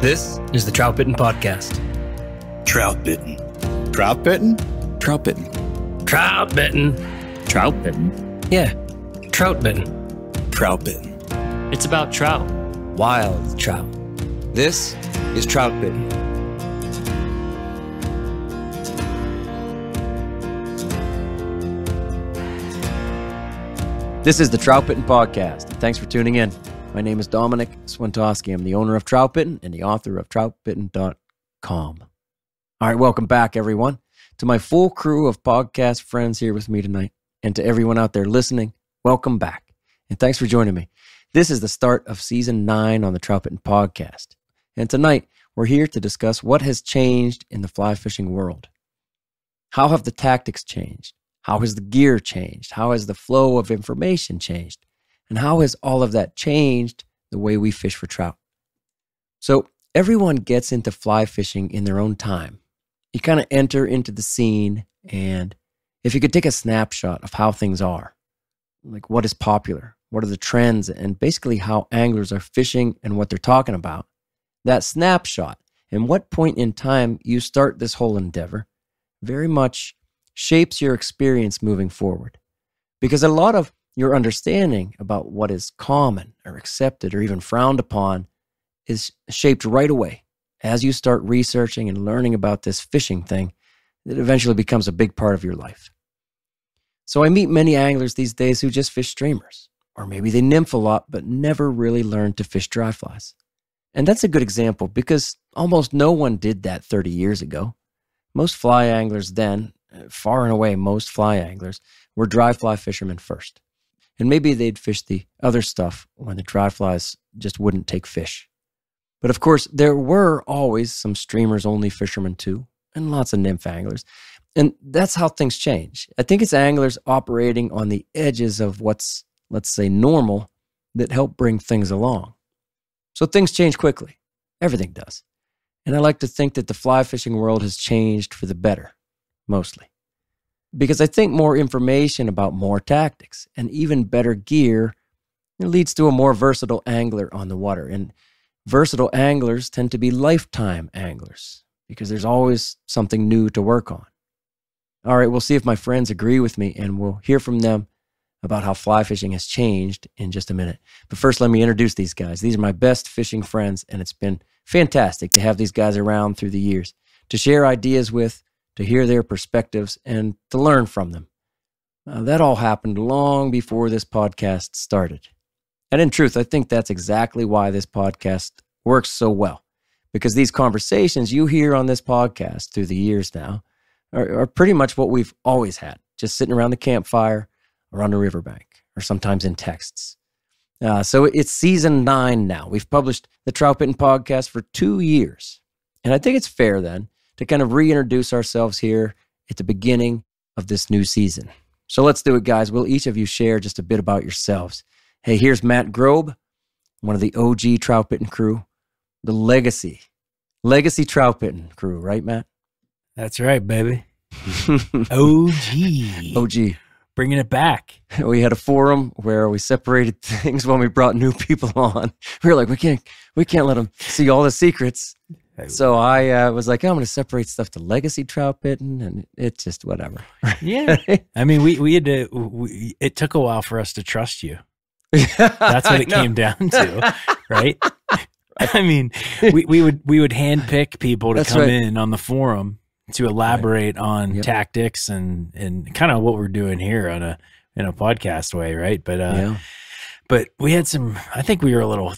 This is the Trout Bitten Podcast. Trout bitten. Trout bitten? Trout bitten. Trout Bitten. Trout bitten. Yeah, Trout Bitten. Trout bitten. It's about trout. Wild trout. This is Trout bitten. This is the Trout Bitten Podcast. Thanks for tuning in. My name is Domenick Swentosky. I'm the owner of Troutbitten and the author of troutbitten.com. All right, welcome back, everyone, to my full crew of podcast friends here with me tonight. And to everyone out there listening, welcome back. And thanks for joining me. This is the start of season nine on the Troutbitten Podcast. And tonight, we're here to discuss what has changed in the fly fishing world. How have the tactics changed? How has the gear changed? How has the flow of information changed? And how has all of that changed the way we fish for trout? So, everyone gets into fly fishing in their own time. You kind of enter into the scene, and if you could take a snapshot of how things are, like what is popular, what are the trends, and basically how anglers are fishing and what they're talking about, that snapshot and what point in time you start this whole endeavor very much shapes your experience moving forward. Because a lot of your understanding about what is common or accepted or even frowned upon is shaped right away as you start researching and learning about this fishing thing that eventually becomes a big part of your life. So I meet many anglers these days who just fish streamers, or maybe they nymph a lot but never really learned to fish dry flies. And that's a good example because almost no one did that 30 years ago. Most fly anglers then, uh, far and away most fly anglers, were dry fly fishermen first. And maybe they'd fish the other stuff when the dry flies just wouldn't take fish. But of course, there were always some streamers only fishermen too, and lots of nymph anglers. And that's how things change. I think it's anglers operating on the edges of what's, let's say, normal that help bring things along. So things change quickly. Everything does. And I like to think that the fly fishing world has changed for the better, mostly. Because I think more information about more tactics and even better gear leads to a more versatile angler on the water. And versatile anglers tend to be lifetime anglers because there's always something new to work on. All right, we'll see if my friends agree with me and we'll hear from them about how fly fishing has changed in just a minute. But first, let me introduce these guys. These are my best fishing friends, and it's been fantastic to have these guys around through the years to share ideas with, to hear their perspectives, and to learn from them. Uh, that all happened long before this podcast started. And in truth, I think that's exactly why this podcast works so well. Because these conversations you hear on this podcast through the years now are, are pretty much what we've always had, just sitting around the campfire or on the riverbank, or sometimes in texts. Uh, so it's season nine now. We've published the Trout Bitten podcast for two years. And I think it's fair then to kind of reintroduce ourselves here at the beginning of this new season. So let's do it, guys. Will each of you share just a bit about yourselves? Hey, here's Matt Grobe, one of the OG Trout Bitten crew, the legacy, legacy Trout Bitten crew, right, Matt? That's right, baby. OG. OG. Bringing it back. we had a forum where we separated things when we brought new people on. We were like, we can't, we can't let them see all the secrets. So I uh, was like, oh, I'm going to separate stuff to legacy trout bitten, and it just whatever. Yeah. I mean, we, we had to, we, it took a while for us to trust you. That's what it came down to, right? I mean, we, we would, we would handpick people to That's come right. in on the forum to elaborate on Yep. tactics and, and kind of what we're doing here on a, in a podcast way. Right. But, uh, yeah. but we had some, I think we were a little,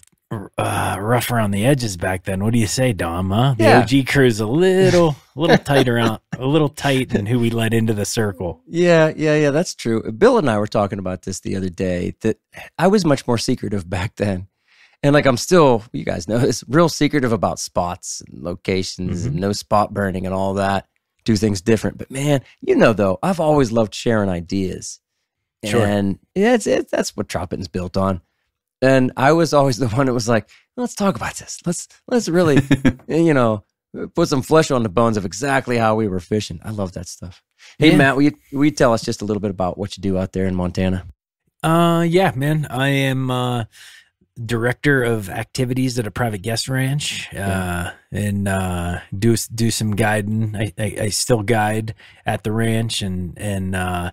uh, rough around the edges back then. What do you say, Dom? Huh? The Yeah. OG crew's a little, a little tight around, a little tight in who we let into the circle. Yeah, yeah, yeah, that's true. Bill and I were talking about this the other day that I was much more secretive back then. And like I'm still, you guys know this, real secretive about spots and locations and no spot burning and all that. Do things different. But man, you know though, I've always loved sharing ideas. Sure. And yeah, it's, it, that's what Trout Bitten's built on. And I was always the one that was like, let's talk about this. Let's let's really, you know, put some flesh on the bones of exactly how we were fishing. I love that stuff. Hey Yeah. Matt, will you, will you tell us just a little bit about what you do out there in Montana? Uh, yeah, man. I am uh, director of activities at a private guest ranch, uh, and uh, do do some guiding. I, I, I still guide at the ranch, and and uh,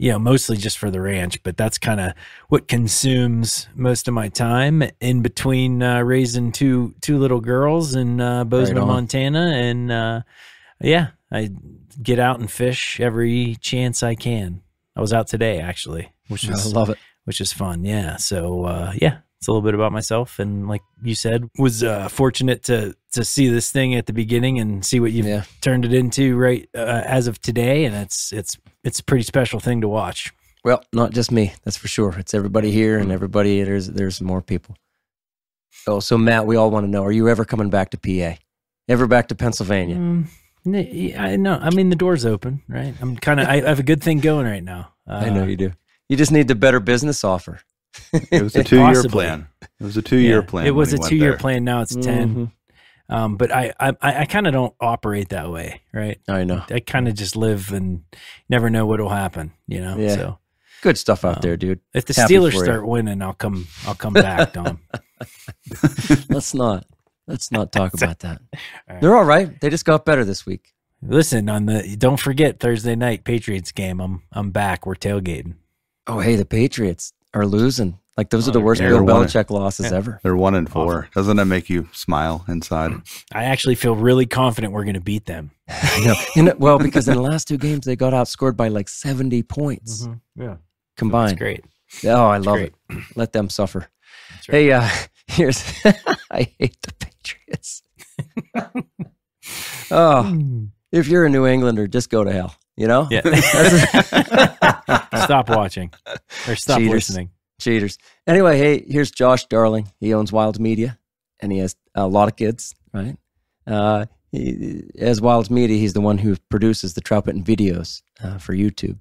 you know mostly just for the ranch, but that's kind of what consumes most of my time in between uh, raising two two little girls in uh, Bozeman, on. Montana, and uh, yeah, I get out and fish every chance I can. I was out today actually, which I love it. which is fun. Yeah. So uh, yeah, it's a little bit about myself, and like you said, was uh, fortunate to to see this thing at the beginning and see what you've Yeah. turned it into right uh, as of today, and it's it's it's a pretty special thing to watch. Well, not just me, that's for sure. It's everybody here and everybody. There's there's more people. Oh, so Matt, we all want to know: Are you ever coming back to PA? Ever back to Pennsylvania? Mm, I know. I mean, the door's open, right? I'm kind of. I, I have a good thing going right now. Uh, I know you do. You just need the better business offer. It was a two year plan. It was a two year yeah, plan. It was a two year there. plan. Now it's 10 Mhm. Um, but I I, I kind of don't operate that way, right? I know. I kind of just live and never know what'll happen, you know. Yeah. So Good stuff out Um, there, dude. if the Happy Steelers for you. start winning, I'll come. I'll come back, Dom. Let's not. Let's not talk about that. right. They're all right. They just got better this week. Listen on the. Don't forget Thursday night Patriots game. I'm I'm back. We're tailgating. Oh, hey, the Patriots are losing. Like those are the Oh, worst Bill they're. Belichick losses Yeah. ever. They're one and four. Doesn't that make you smile inside? I actually feel really confident we're going to beat them. I know. Well, because in the last two games they got outscored by like seventy points Yeah, that's combined. great. Oh, I love great. it. Let them suffer. Right. Hey, uh, here's I hate the Patriots. oh, if you're a New Englander, just go to hell. You know? Yeah. stop watching or stop Cheaters. listening. Cheaters. Anyway, hey, here's Josh Darling. He owns Wild Media, and he has a lot of kids, right? Uh, he, as Wild Media, he's the one who produces the Troutbitten videos uh, for YouTube,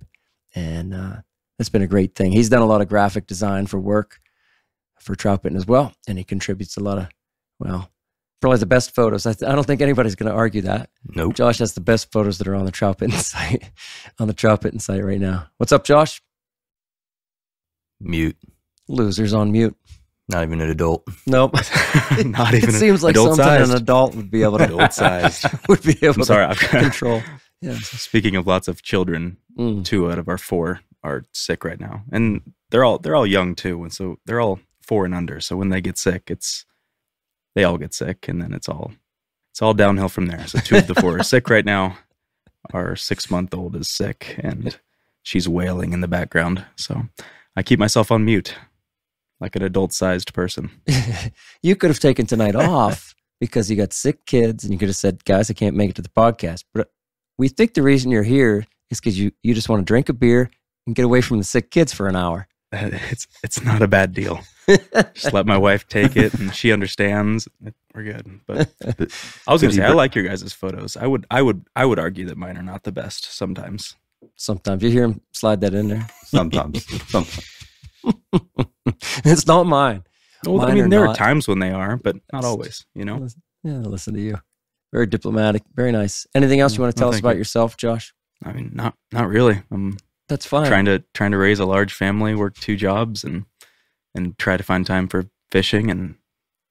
and uh, that's been a great thing. He's done a lot of graphic design for work for Troutbitten as well, and he contributes a lot of, well, probably the best photos. I, th- I don't think anybody's going to argue that. Nope. Josh has the best photos that are on the Trout site, on the Trout site right now. What's up, Josh? Mute. Losers on mute. Not even an adult. Nope. Not even. it seems like something sized. an adult would be able to Adult sized. would be able I'm sorry. to I've got, control. Yeah. speaking of lots of children, Mm. two out of our four are sick right now, and they're all they're all young too, and so they're all four and under. So when they get sick, it's they all get sick, and then it's all it's all downhill from there. So two of the four are sick right now. Our six month old is sick, and she's wailing in the background. So I keep myself on mute, like an adult sized person. you could have taken tonight off because you got sick kids, and you could have said, "Guys, I can't make it to the podcast." But we think the reason you're here is because you you just want to drink a beer and get away from the sick kids for an hour. It's it's not a bad deal. Just let my wife take it, and she understands. We're good. But I was gonna say I like your guys' photos. I would I would I would argue that mine are not the best sometimes. Sometimes you hear him slide that in there. Sometimes. Sometimes. it's not mine. Well, I mean, are there not. are times when they are, but not always. You know. Yeah, listen to you. Very diplomatic. Very nice. Anything else you want to No, tell us about you. yourself, Josh? I mean, not not really. I'm That's fine. trying to trying to raise a large family, work two jobs, and and try to find time for fishing and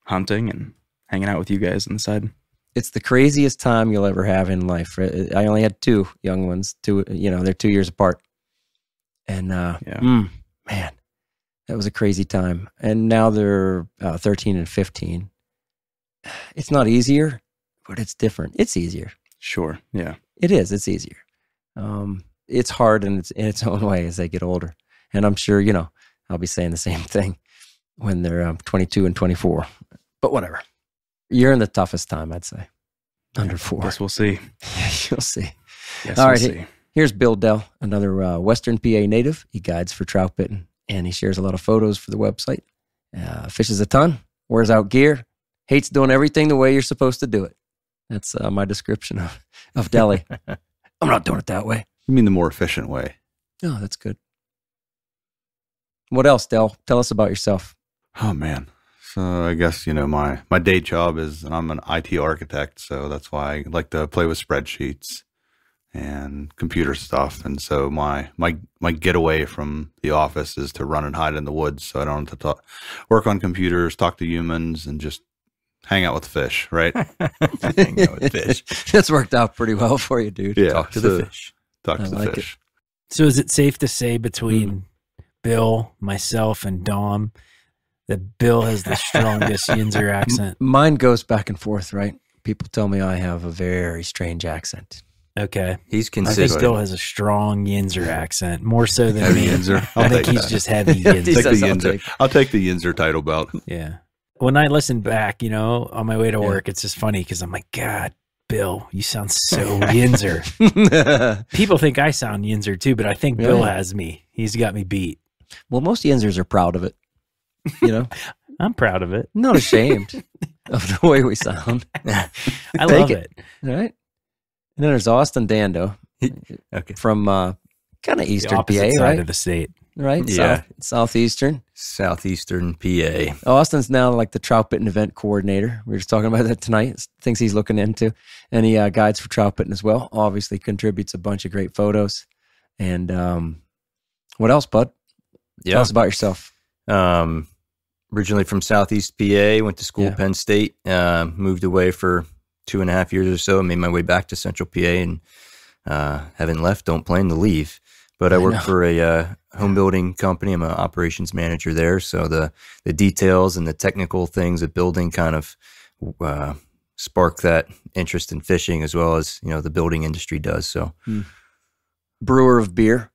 hunting and hanging out with you guys on the side. it's the craziest time you'll ever have in life. I only had two young ones. Two, you know, they're two years apart, and uh, Yeah. mm, man, that was a crazy time. And now they're uh, thirteen and fifteen. It's not easier, but it's different. It's easier. Sure. Yeah. It is. It's easier. Um, it's hard in its in its own way as they get older, and I'm sure you know I'll be saying the same thing when they're um, 22 and 24. But whatever. You're in the toughest time, I'd say. Under four. Guess we'll see. You'll see. Guess All we'll right, see. Here's Bill Dell, another uh, Western PA native. He guides for trout and he shares a lot of photos for the website. Uh, fishes a ton, wears out gear, hates doing everything the way you're supposed to do it. That's uh, my description of, of Delhi. I'm not doing it that way. You mean the more efficient way? Oh, that's good. What else, Del? Tell us about yourself. Oh man. So I guess you know my my day job is and I'm an IT architect, so that's why I like to play with spreadsheets and computer stuff. And so my my my getaway from the office is to run and hide in the woods, so I don't have to talk, work on computers, talk to humans, and just hang out with fish. Right? Hang out with fish. That's worked out pretty well for you, dude. Yeah. Talk to so the fish. Talk I to the like it. So is it safe to say between Mm. Bill, myself, and Dom that Bill has the strongest Yinzer accent? Mine goes back and forth, right? People tell me I have a very strange accent. Okay. He's considered. I think. Bill has a strong Yinzer accent, more so than Heavy me. Yinzer. I think he's just heavy Yeah, Yinzer. Take the says I'll Yinzer. take- I'll take the Yinzer title belt. Yeah. When I listen back, you know, on my way to Yeah. work, it's just funny because I'm like, God, Bill, you sound so Yinzer. People think I sound Yinzer too, but I think Bill Yeah. has me. He's got me beat. well, most Yinzers are proud of it. You know, I'm proud of it. not ashamed of the way we sound. I love it. it. All right. And then there's Austin Dando okay. from uh, kind of eastern PA, right? of the state. Right? Yeah. South, southeastern. Southeastern PA. Austin's now like the trout bitten event coordinator. We were just talking about that tonight. Things he's looking into, and he uh, guides for trout bitten as well. Obviously, contributes a bunch of great photos. And um, what else, bud? Tell Yeah. us about yourself. Um, originally from Southeast PA, went to school Yeah. at Penn State, uh, moved away for two and a half years or so, and made my way back to Central PA and uh, haven't left, don't plan to leave. But I, I work know. for a uh, home building company. I'm an operations manager there. So the, the details and the technical things of building kind of uh, spark that interest in fishing as well as, you know, the building industry does. So Brewer of beer.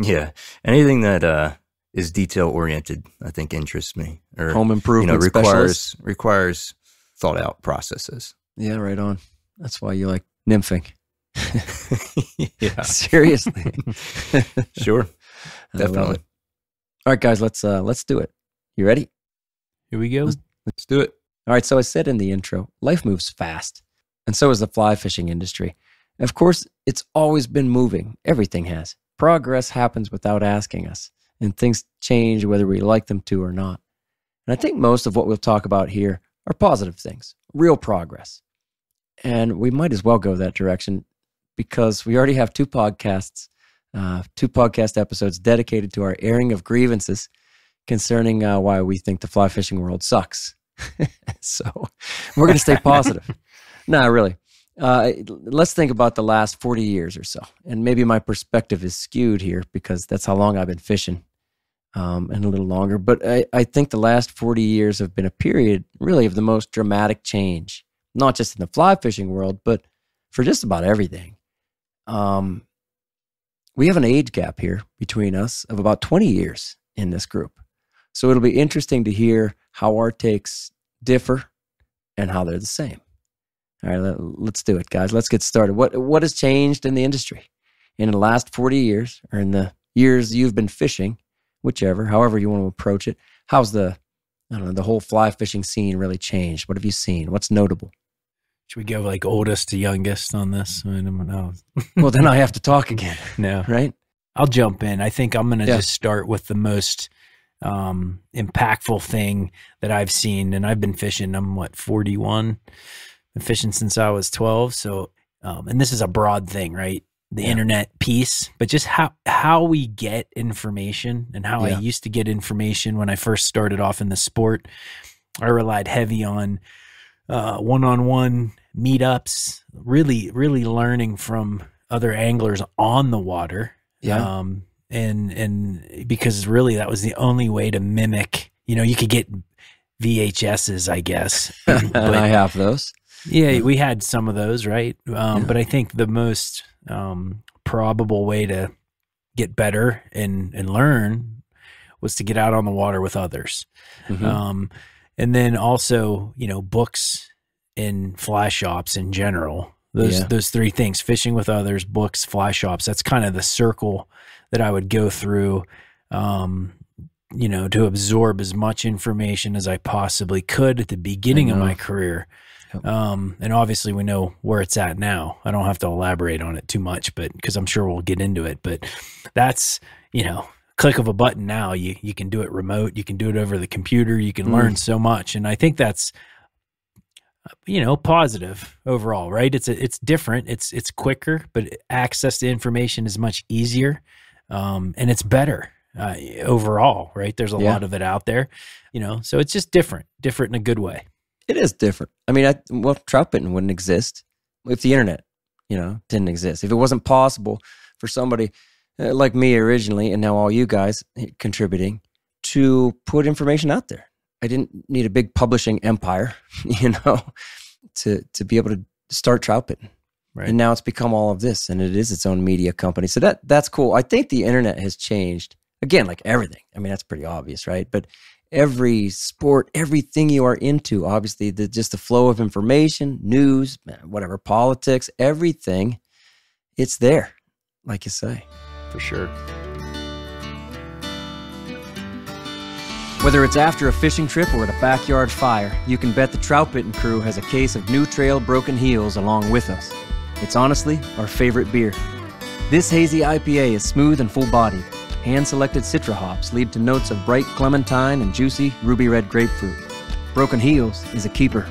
yeah, anything that uh, is detail oriented, I think interests me or home improvement you know specialist. requires requires thought out processes. Yeah, right on. That's why you like nymphing. yeah, Seriously. sure, definitely. All right, guys, let's uh let's do it. You ready? Here we go. Let's do it. All right, so I said in the intro, life moves fast, and so is the fly fishing industry. Of course, it's always been moving. Everything has. Progress happens without asking us, and things change whether we like them to or not. And I think most of what we'll talk about here are positive things, real progress. And we might as well go that direction because we already have two podcasts, uh, two podcast episodes dedicated to our airing of grievances concerning uh, why we think the fly fishing world sucks. so we're going to stay positive. no, really. Uh, let's think about the last 40 years or so. And maybe my perspective is skewed here because that's how long I've been fishing um, and a little longer. But I, I think the last 40 years have been a period really of the most dramatic change, not just in the fly fishing world, but for just about everything. Um, we have an age gap here between us of about 20 years in this group. So it'll be interesting to hear how our takes differ and how they're the same. All right, let, let's do it, guys. Let's get started. What what has changed in the industry in the last 40 years or in the years you've been fishing, whichever, however you want to approach it? How's the I don't know, the whole fly fishing scene really changed? What have you seen? What's notable? Should we go like oldest to youngest on this? I don't know. well, then I have to talk again, No. right? I'll jump in. I think I'm going to Yeah. just start with the most um, impactful thing that I've seen. And I've been fishing. I'm what 41. Been fishing since I was 12. So, um, and this is a broad thing, right? The Yeah. internet piece, but just how how we get information and how Yeah. I used to get information when I first started off in the sport. I relied heavy on uh, one-on-one meetups. Really, really learning from other anglers on the water Yeah. um, and and because really that was the only way to mimic. You know, you could get VHSs, I guess. and I have those. yeah, we had some of those, right? Um, Yeah. But I think the most um, probable way to get better and and learn was to get out on the water with others. Mhm. Um, and then also, you know, books in fly shops in general. Those Yeah. those three things: fishing with others, books, fly shops. That's kind of the circle that I would go through. Um, you know, to absorb as much information as I possibly could at the beginning of my career. Yep. Um, and obviously we know where it's at now. I don't have to elaborate on it too much, but because I'm sure we'll get into it. But that's, you know, click of a button now. You you can do it remote. You can do it over the computer. You can Mm. learn so much. And I think that's you know, positive overall, right? It's a, it's different. It's it's quicker, but access to information is much easier, um, and it's better uh, overall, right? There's a Yeah. lot of it out there, you know. So it's just different, different in a good way. It is different. I mean, I, well, Troutbitten wouldn't exist if the internet, you know, didn't exist. If it wasn't possible for somebody uh, like me originally, and now all you guys contributing to put information out there. I didn't need a big publishing empire, you know, to to be able to start Troutbitten. Right. And now it's become all of this, and it is its own media company. So that that's cool. I think the internet has changed again, like everything. I mean, that's pretty obvious, right? But every sport, everything you are into, obviously, the, just the flow of information, news, eh, whatever, politics, everything, it's there, like you say. for sure. Whether it's after a fishing trip or at a backyard fire, you can bet the Trout Bitten crew has a case of New Trail Broken Heels along with us. It's honestly our favorite beer. This hazy IPA is smooth and full bodied. Hand selected citra hops lead to notes of bright clementine and juicy ruby red grapefruit. Broken Heels is a keeper.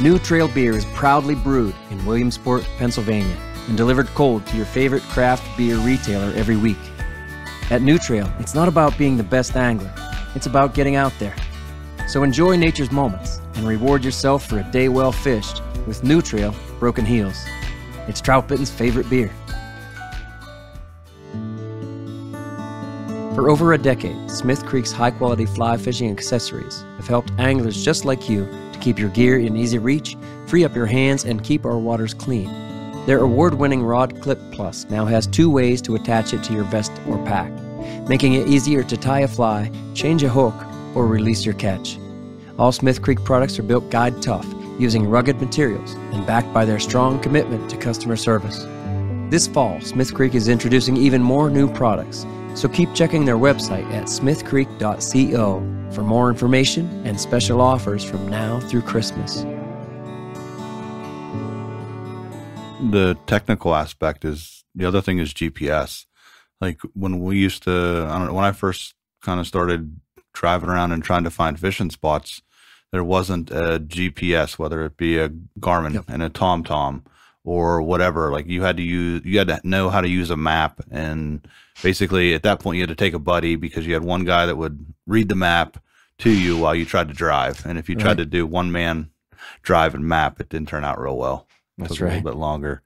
New Trail beer is proudly brewed in Williamsport, Pennsylvania, and delivered cold to your favorite craft beer retailer every week. At New Trail, it's not about being the best angler, it's about getting out there. So enjoy nature's moments and reward yourself for a day well fished with New Trail Broken Heels. It's Trout Bitten's favorite beer. For over a decade, Smith Creek's high quality fly fishing accessories have helped anglers just like you to keep your gear in easy reach, free up your hands, and keep our waters clean. Their award winning Rod Clip Plus now has two ways to attach it to your vest or pack, making it easier to tie a fly, change a hook, or release your catch. All Smith Creek products are built guide tough, using rugged materials and backed by their strong commitment to customer service. This fall, Smith Creek is introducing even more new products, so keep checking their website at smithcreek.co for more information and special offers from now through Christmas. the technical aspect is the other thing is GPS. Like when we used to, I don't know, when I first kind of started driving around and trying to find fishing spots, there wasn't a GPS, whether it be a Garmin Yep. and a TomTom or whatever. Like you had to use, you had to know how to use a map. And basically at that point, you had to take a buddy because you had one guy that would read the map to you while you tried to drive. And if you tried Right. to do one man drive and map, it didn't turn out real well That's took a little bit longer.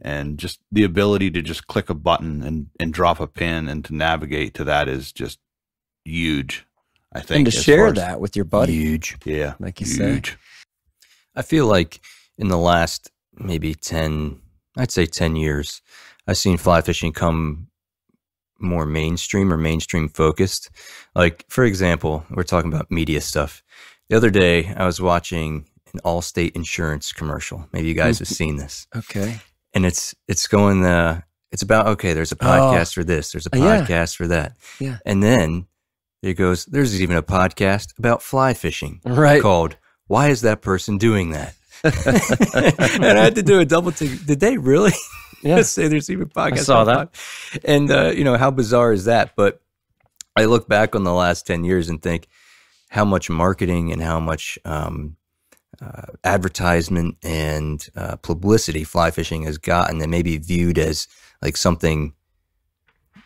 And just the ability to just click a button and, and drop a pin and to navigate to that is just huge. I think. And to share that with your buddy, Huge. yeah, like you say. I feel like in the last maybe 10, I'd say 10 years, I've seen fly fishing come more mainstream or mainstream focused. Like, for example, we're talking about media stuff. The other day, I was watching an Allstate insurance commercial. Maybe you guys mm-hmm. have seen this. Okay. And it's it's going the it's about okay, there's a podcast for this, there's a yeah. podcast for that. Yeah. And then it goes there's even a podcast about fly fishing Right. called Why is that person doing that? and I had to do a double take. Did they really Yeah. say there's even podcasts? I saw that And uh, you know how bizarre is that? But I look back on the last ten years and think how much marketing and how much um, uh, advertisement and uh, publicity fly fishing has gotten that may be viewed as like something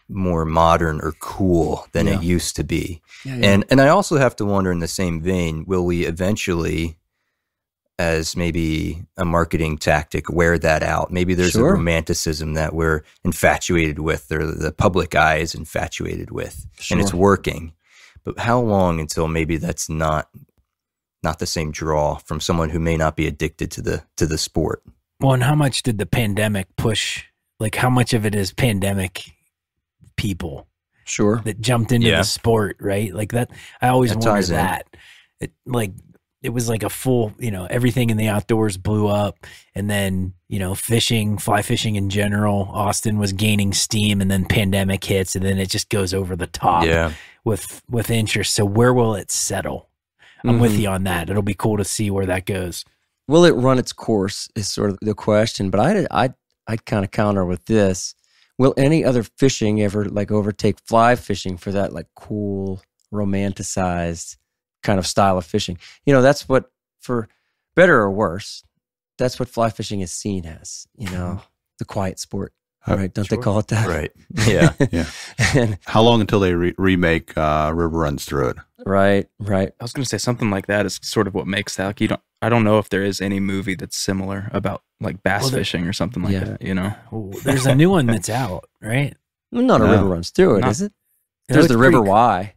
more modern or cool than Yeah. it used to be. Yeah, yeah. And and I also have to wonder in the same vein, will we eventually as maybe a marketing tactic wear that out? Maybe there's Sure. a romanticism that we're infatuated with or the public eye is infatuated with and it's working. But how long until maybe that's not not the same draw from someone who may not be addicted to the to the sport? Well, and how much did the pandemic push? Like, how much of it is pandemic people sure. that jumped into Yeah. the sport, right? Like that. I always That wondered ties in. that. It like it was like a full, you know, everything in the outdoors blew up, and then you know, fishing, fly fishing in general, Austin was gaining steam, and then pandemic hits, and then it just goes over the top Yeah. with with interest. So where will it settle? I'm with Mhm. you on that. It'll be cool to see where that goes. Will it run its course? Is sort of the question. But I I I kind of counter with this: Will any other fishing ever like overtake fly fishing for that like cool, romanticized kind of style of fishing? You know, that's what for better or worse. That's what fly fishing is seen as, you know, the quiet sport, Uh, right? Don't sure. they call it that? Right. Yeah. Yeah. and, How long until they re- remake uh, River Runs Through It? right, right. I was going to say something like that is sort of what makes that. Like you don't. I don't know if there is any movie that's similar about like bass Well, there- fishing or something like Yeah. that. You know. Oh, There's a new one that's out, right? Not a river runs through it, Not- is it? It There's the River pretty- Y.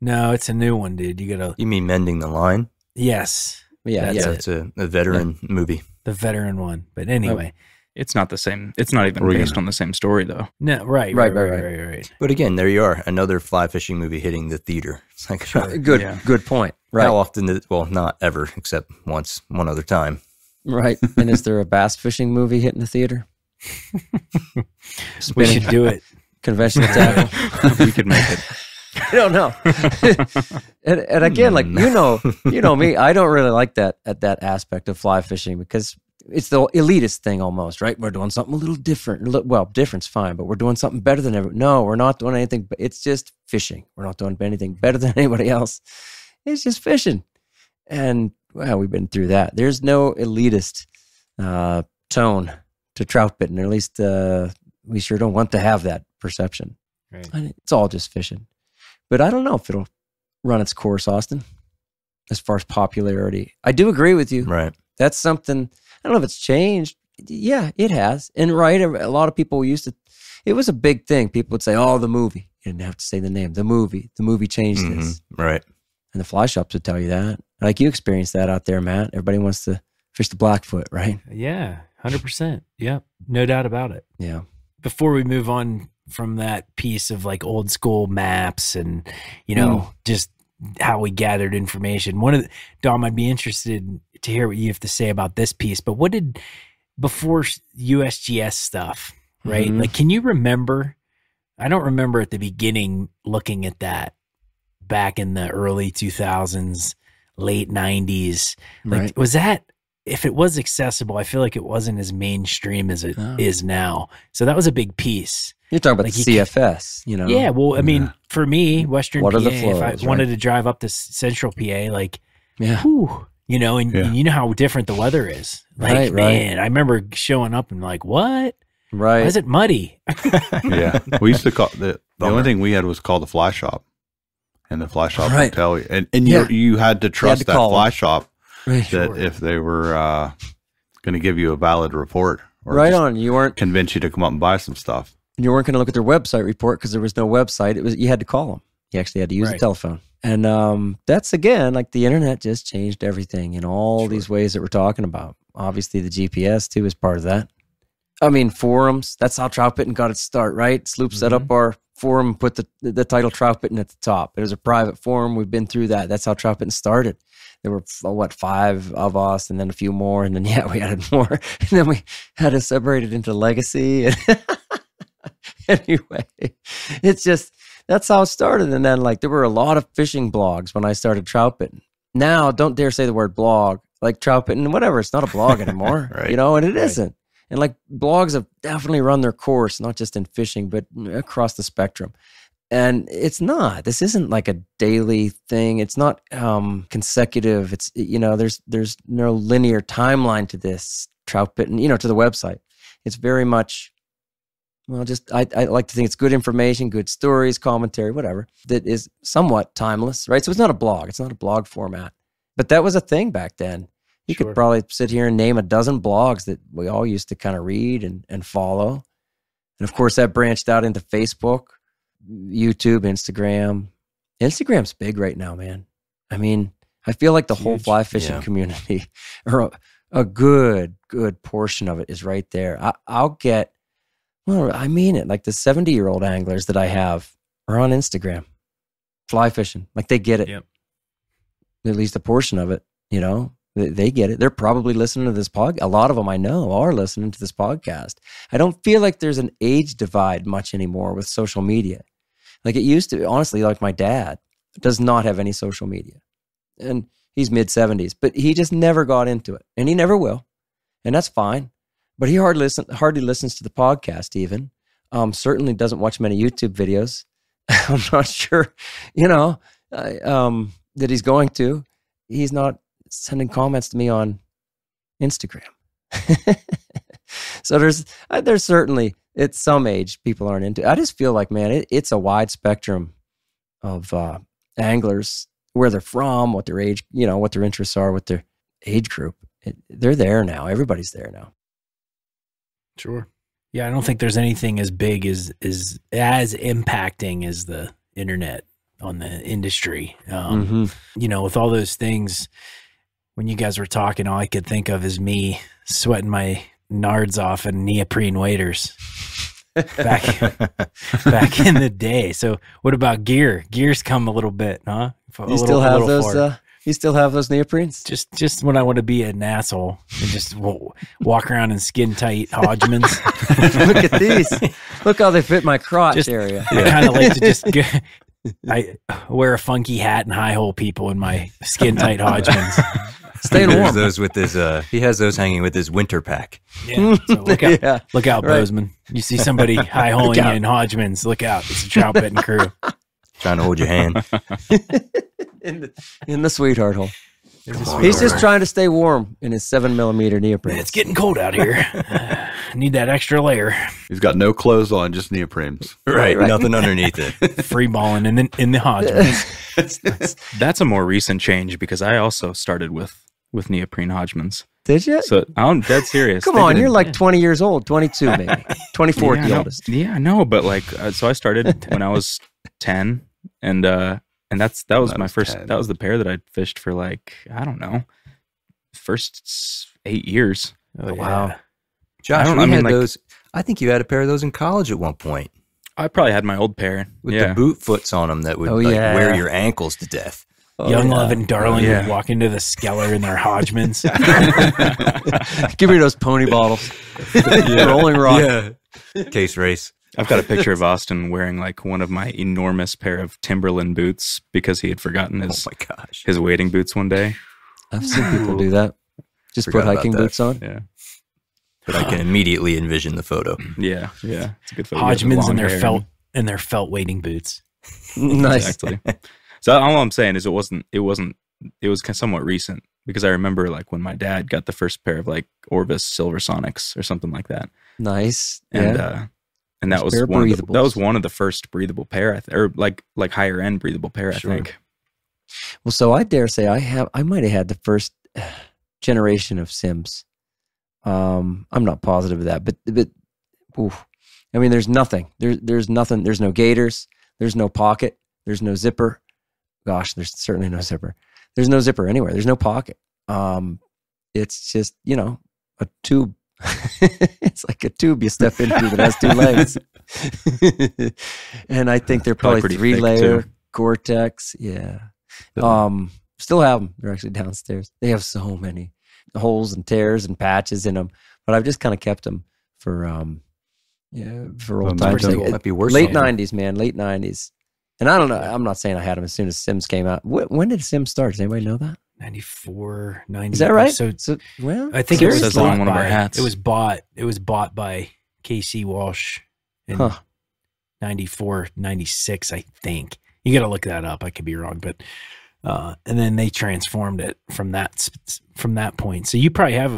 No, it's a new one, dude. You gotta. You mean mending the line? Yes, Yeah, That's yeah. yeah, it. it's a, a veteran movie. the veteran one. But anyway, It's not the same. It's not even Are based gonna- on the same story though. no, right, Right, right, right, right, right. right, right. But again, there you are, another fly fishing movie hitting the theater. It's like Good, Yeah. good point. Right, how often? Did, well, not ever, except once, one other time. right. and is there a bass fishing movie hitting the theater? We Spinning should do it. conventional tackle. we could make it. I don't know. and, and again, like you hmm. know, you know me, I don't really like that at that aspect of fly fishing because it's the elitist thing almost, right? We're doing something a little different. Well, different's fine, but we're doing something better than everyone. No, we're not doing anything. But it's just fishing. We're not doing anything better than anybody else. It's just fishing, and well, we've been through that. There's no elitist uh, tone to trout bitten, or at least uh, we sure don't want to have that perception. Right. It's all just fishing. But I don't know if it'll run its course, Austin, as far as popularity. I do agree with you. Right. That's something, don't know if it's changed. Yeah, it has. And right, a a lot of people used to, it was a big thing. People would say, oh, the movie. You didn't have to say the name. The movie. The movie changed this. Mhm. Right. And the fly shops would tell you that. Like you experienced that out there, Matt. Everybody wants to fish the Blackfoot, right? Yeah, hundred percent. Yep, no doubt about it. Yeah. Before we move on from that piece of like old school maps and you know just how we gathered information, one of the, Dom, I'd be interested to hear what you have to say about this piece. But what did before USGS stuff, right? Mhm. Like, can you remember? I don't remember at the beginning looking at that back in the early 2000s, late 90s. Like, Right. was that if it was accessible? I feel like it wasn't as mainstream as it is Oh. now. So that was a big piece. You're talking about Like the you CFS, you know? Yeah. Well, I mean, for me, Western What are PA, the if I right? wanted to drive up to Central PA, like, Yeah. whew, you know, and, Yeah. and you know how different the weather is. Like, Right, right. man, I remember showing up and like, what? Right. Why is it muddy? yeah, we used to call the the only thing we had was called the fly shop, and the fly shop Right. would tell you, and and Yeah. you you had to trust to that fly them. shop Right. that Sure. if they were uh, going to give you a valid report or right on. You weren't convince you to come up and buy some stuff. you weren't going to look at their website report because there was no website. It was you had to call them. You actually had to use Right. telephone. And um, that's again like the internet just changed everything in all these ways that we're talking about. Obviously, the GPS too is part of that. I mean, forums. That's how Trout Bitten got its start, right? Sloop set up our forum, put the the title Trout Bitten at the top. It was a private forum. We've been through that. That's how Trout Bitten started. There were what five of us, and then a few more, and then yeah, we added more, and then we had to separate it into legacy. Anyway, it's just that's how it started. And then like there were a lot of fishing blogs when I started trout bitten. Now, don't dare say the word blog like trout bitten, whatever. It's not a blog anymore, Right. you know, and it Right. not And like blogs have definitely run their course, not just in fishing, but across the spectrum. And it's not. This isn't like a daily thing. It's not um, consecutive. It's you know, there's there's no linear timeline to this trout bitten, you know, to the website. It's very much well, just I, I like to think it's good information, good stories, commentary, whatever that is somewhat timeless, right? So it's not a blog. It's not a blog format, but that was a thing back then. You Sure. could probably sit here and name a dozen blogs that we all used to kind of read and, and follow. And of course, that branched out into Facebook, YouTube, Instagram. Instagram's big right now, man. I mean, I feel like the whole fly fishing Yeah. community, or a, a good, good portion of it is right there. I, I'll get, well, I mean it. Like the 70 year old anglers that I have are on Instagram, fly fishing. Like they get it. Yep. At least a portion of it, you know, they, they get it. They're probably listening to this pod. A lot of them I know are listening to this podcast. I don't feel like there's an age divide much anymore with social media. Like it used to, honestly, like my dad does not have any social media. And he's mid 70s, but he just never got into it. And he never will. And that's fine. But he hardly, listen, hardly listens to the podcast, even. Um, certainly doesn't watch many YouTube videos. I'm not sure, you know, um, that he's going to. He's not sending comments to me on Instagram. so there's uh, there's certainly at some age people aren't into. I just feel like man, it, it's a wide spectrum of uh, anglers where they're from, what their age, you know, what their interests are, what their age group. It, they're there now. Everybody's there now. Sure. Yeah, I don't think there's anything as big as is as impacting as the internet on the industry. Um, Mm-hmm. You know, with all those things, when you guys were talking, all I could think of is me sweating my nards off in neoprene waders back back in the day. So, what about gear? Gear's come a little bit, huh? A You little- still have those? Uh, you still have those neoprenes? just just when I want to be an asshole and just w- walk around in skin tight Hodgmans. Look at these. Look how they fit my crotch Just- area. I kind of like to just go, I wear a funky hat and high hole people in my skin tight Hodgmans. Staying There's warm. those with his. Uh, he has those hanging with his winter pack. Yeah, so look out, yeah. look out, Right. Bozeman. You see somebody high holing in Hodgmans, look out. It's a trout betting crew. Trying to hold your hand. In the, in the sweetheart hole. Oh, He's just trying to stay warm in his seven millimeter neoprene. It's getting cold out here. Need that extra layer. He's got no clothes on, just neoprenes. right, Right. nothing underneath it. Free balling in the, in the Hodgmans. That's a more recent change because I also started with with neoprene Hodgmans. Did you? So I'm dead serious. Come They on, you're like 20 years old, 22 maybe, 24 yeah, at the no, oldest. Yeah, no, but like, uh, so I started when I was ten, and uh, and that's that was That my was first. 10. That was the pair that I fished for like I don't know, first eight years. Oh, Wow. yeah. Josh, don't- we I mean, had like- those. I think you had a pair of those in college at one point I probably had my old pair. with yeah, the boot foots on them that would Oh, like, yeah. wear your ankles to death. Oh, Young yeah. Love and Darling Yeah. would walk into the Skeller in their Hodgmans. Give me those pony bottles. Rolling rock. Yeah. Case race. I've got a picture of Austin wearing like one of my enormous pair of Timberland boots because he had forgotten Oh his my gosh. his wading boots one day. I've seen people do that. Just Forgot put hiking boots on. Yeah, But I can immediately envision the photo. yeah, yeah. It's a good photo. Hodgmans in and their hair felt in their felt wading boots. Nice. Exactly. so all I'm saying is it wasn't it wasn't it was somewhat recent because I remember like when my dad got the first pair of like Orvis Silver Sonics or something like that, Nice. and yeah. uh, and that was one of the, that was one of the first breathable pair, I th- or like like higher end breathable pair, Sure. I think. Well, so I dare say I have. I might have had the first generation of Simms. Um, I'm not positive of that, but but oof. I mean, there's nothing. There's there's nothing. There's no gaiters. There's no pocket. There's no zipper. Gosh, there's certainly no zipper. There's no zipper anywhere. There's no pocket. Um, it's just you know a tube. it's like a tube you step into that has two legs. and I think they're Probably probably, three layer too. Gore-Tex. Yeah. Um, still have them. They're actually downstairs. They have so many holes and tears and patches in them, but I've just kind of kept them for um, yeah, for old times'. Might be worse. Late '90s, man. Late '90s. And I don't know. I'm not saying I had them as soon as Simms came out. When did Simms start? Does anybody know that? 94, 90. Is that right? So So, well, I think it was Says on bought one of our by- hats. It was bought. It was bought by KC Walsh in Huh. 94, 96, I think. You got to look that up. I could be wrong, but uh, and then they transformed it from that from that point. So you probably have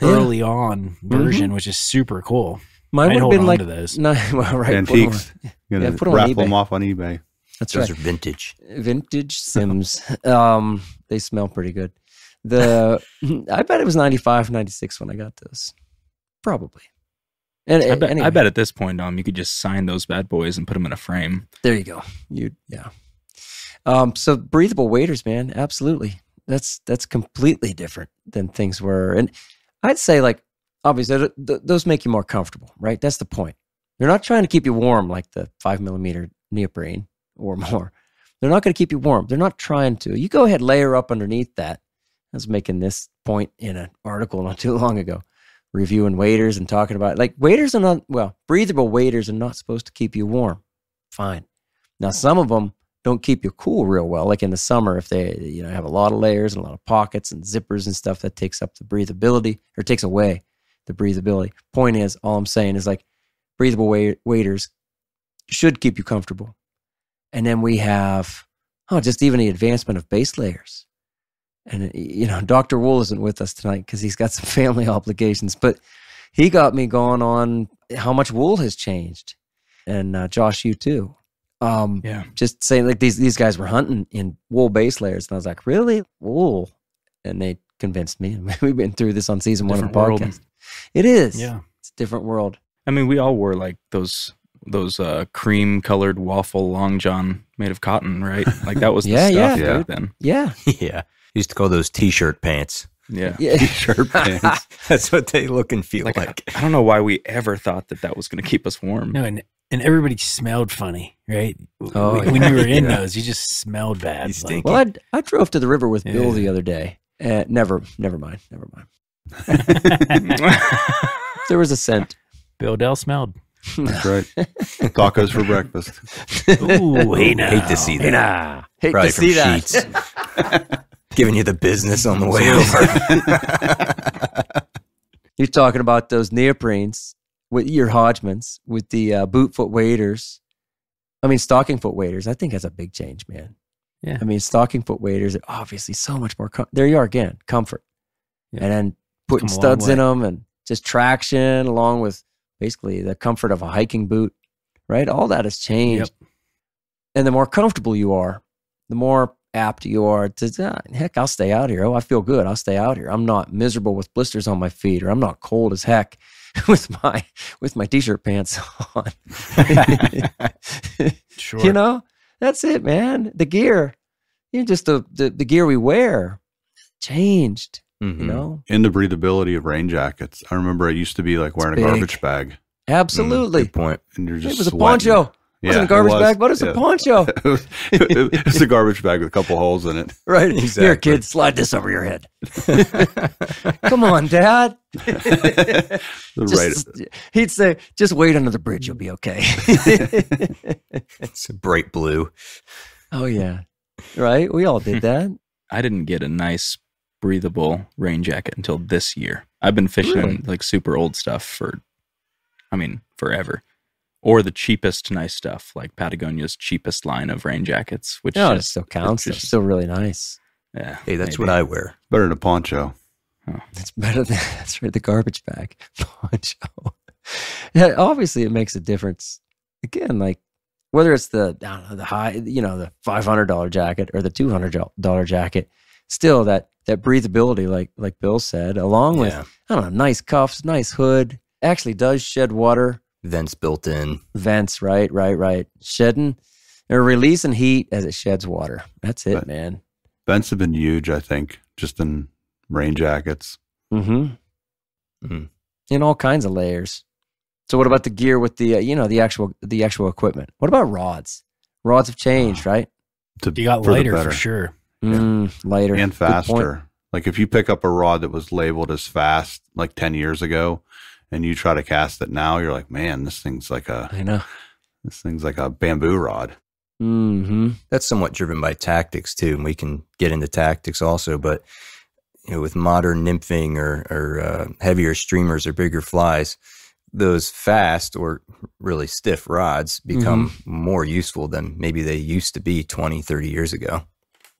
Yeah. early on version, which is super cool. mine I'd have been like those. no, well, right. put 'em Antiques. on- You're Yeah, gonna put 'em on raffle eBay. them off on eBay. That's Those right. are vintage. vintage Simms. um, they smell pretty good. The I bet it was 95, 96 when I got those. Probably. And I bet, anyway, I bet at this point, um, you could just sign those bad boys and put them in a frame. there you go. You yeah. Um, so breathable waders, man, absolutely. That's that's completely different than things were, and I'd say like obviously th- th- those make you more comfortable, right? That's the point. They're not trying to keep you warm like the five millimeter neoprene or more. They're not going to keep you warm. They're not trying to. You go ahead, layer up underneath that. I was making this point in an article not too long ago, reviewing waders and talking about like waders are not well, breathable waders are not supposed to keep you warm. Fine. Now some of them don't keep you cool real well. Like in the summer, if they you know have a lot of layers and a lot of pockets and zippers and stuff, that takes up the breathability or takes away the breathability. Point is, all I'm saying is like breathable wa- waders should keep you comfortable. And then we have oh, just even the advancement of base layers. and you know, Doctor Wool isn't with us tonight because he's got some family obligations, but he got me going on how much wool has changed, and uh, Josh, you too. Um, Yeah. just saying like these these guys were hunting in wool base layers, and I was like, really wool, and they convinced me. And we've been through this on season one of the Different world. podcast. It is. Yeah. it's a different world. I mean, we all wore like those those uh, cream colored waffle long john made of cotton, right? Like that was the Yeah, stuff yeah. back then. Yeah, yeah. Used to call those t-shirt pants. Yeah. yeah. T-shirt pants. That's what they look and feel Like, like. I, I don't know why we ever thought that that was going to keep us warm. No, and and everybody smelled funny, right? Oh, when you were in yeah. those, you just smelled bad. You Like. Well, I I drove to the river with Bill the other day. Uh, never, never mind, never mind. There was a scent. Bill Dell smelled. That's right. Tacos for breakfast. Ooh, hey now. Hate to see Hey, that. nah. Hate Probably to see from that. Sheets. Giving you the business on the way over. You're talking about those neoprenes with your Hodgmans with the uh, boot foot waders. I mean, stocking foot waders. I think that's a big change, man. Yeah. I mean, stocking foot waders are obviously so much more. Com- there you are again, comfort, Yeah. and then putting Come a studs in them and just traction along with basically the comfort of a hiking boot. Right, all that has changed. And the more comfortable you are, the more apt you are to ah, heck. I'll stay out here. Oh, I feel good. I'll stay out here. I'm not miserable with blisters on my feet, or I'm not cold as heck with my with my t-shirt pants on. Sure. You know, that's it, man. The gear, you know, just the, the the gear we wear changed. Mhm. You know, In the breathability of rain jackets. I remember it used to be like wearing a garbage bag. absolutely. Good point. And you're just it was a poncho. It wasn't a it garbage was. bag, but it's Yeah. a poncho. it, was, it was a garbage bag with a couple holes in it. right. Here, Exactly. kid, slide this over your head. Come on, Dad. The right. He'd say, just wait under the bridge. You'll be okay. It's a bright blue. oh, yeah. Right? We all did that. I didn't get a nice breathable rain jacket until this year. I've been fishing Really? like super old stuff for, I mean, forever. Or the cheapest nice stuff, like Patagonia's cheapest line of rain jackets, which No, it still counts. it's It's still really nice. yeah, Hey, that's maybe. what I wear. Better than a poncho. It's better than that's right. The garbage bag poncho. yeah, obviously it makes a difference. Again, like whether it's the I don't know, the high, you know, the five hundred dollar jacket or the two hundred dollar jacket, still that that breathability, like like Bill said, along with Yeah. I don't know, nice cuffs, nice hood, actually does shed water Vents built in. vents. Right, right, right. Shedding or releasing heat as it sheds water. That's it, But- man. Vents have been huge, I think, just in rain jackets. Mm-hmm. Mhm. In all kinds of layers. So what about the gear with the uh, you know the actual the actual equipment? What about rods? Rods have changed, right? To, You got for lighter for better. sure. Mm, later and faster. Like if you pick up a rod that was labeled as fast like 10 years ago and you try to cast it now, you're like, man, this thing's like a I know. this thing's like a bamboo rod. Mm-hmm. That's somewhat driven by tactics too, and we can get into tactics also. But you know, with modern nymphing or, or uh, heavier streamers or bigger flies, those fast or really stiff rods become more useful than maybe they used to be 20, 30 years ago.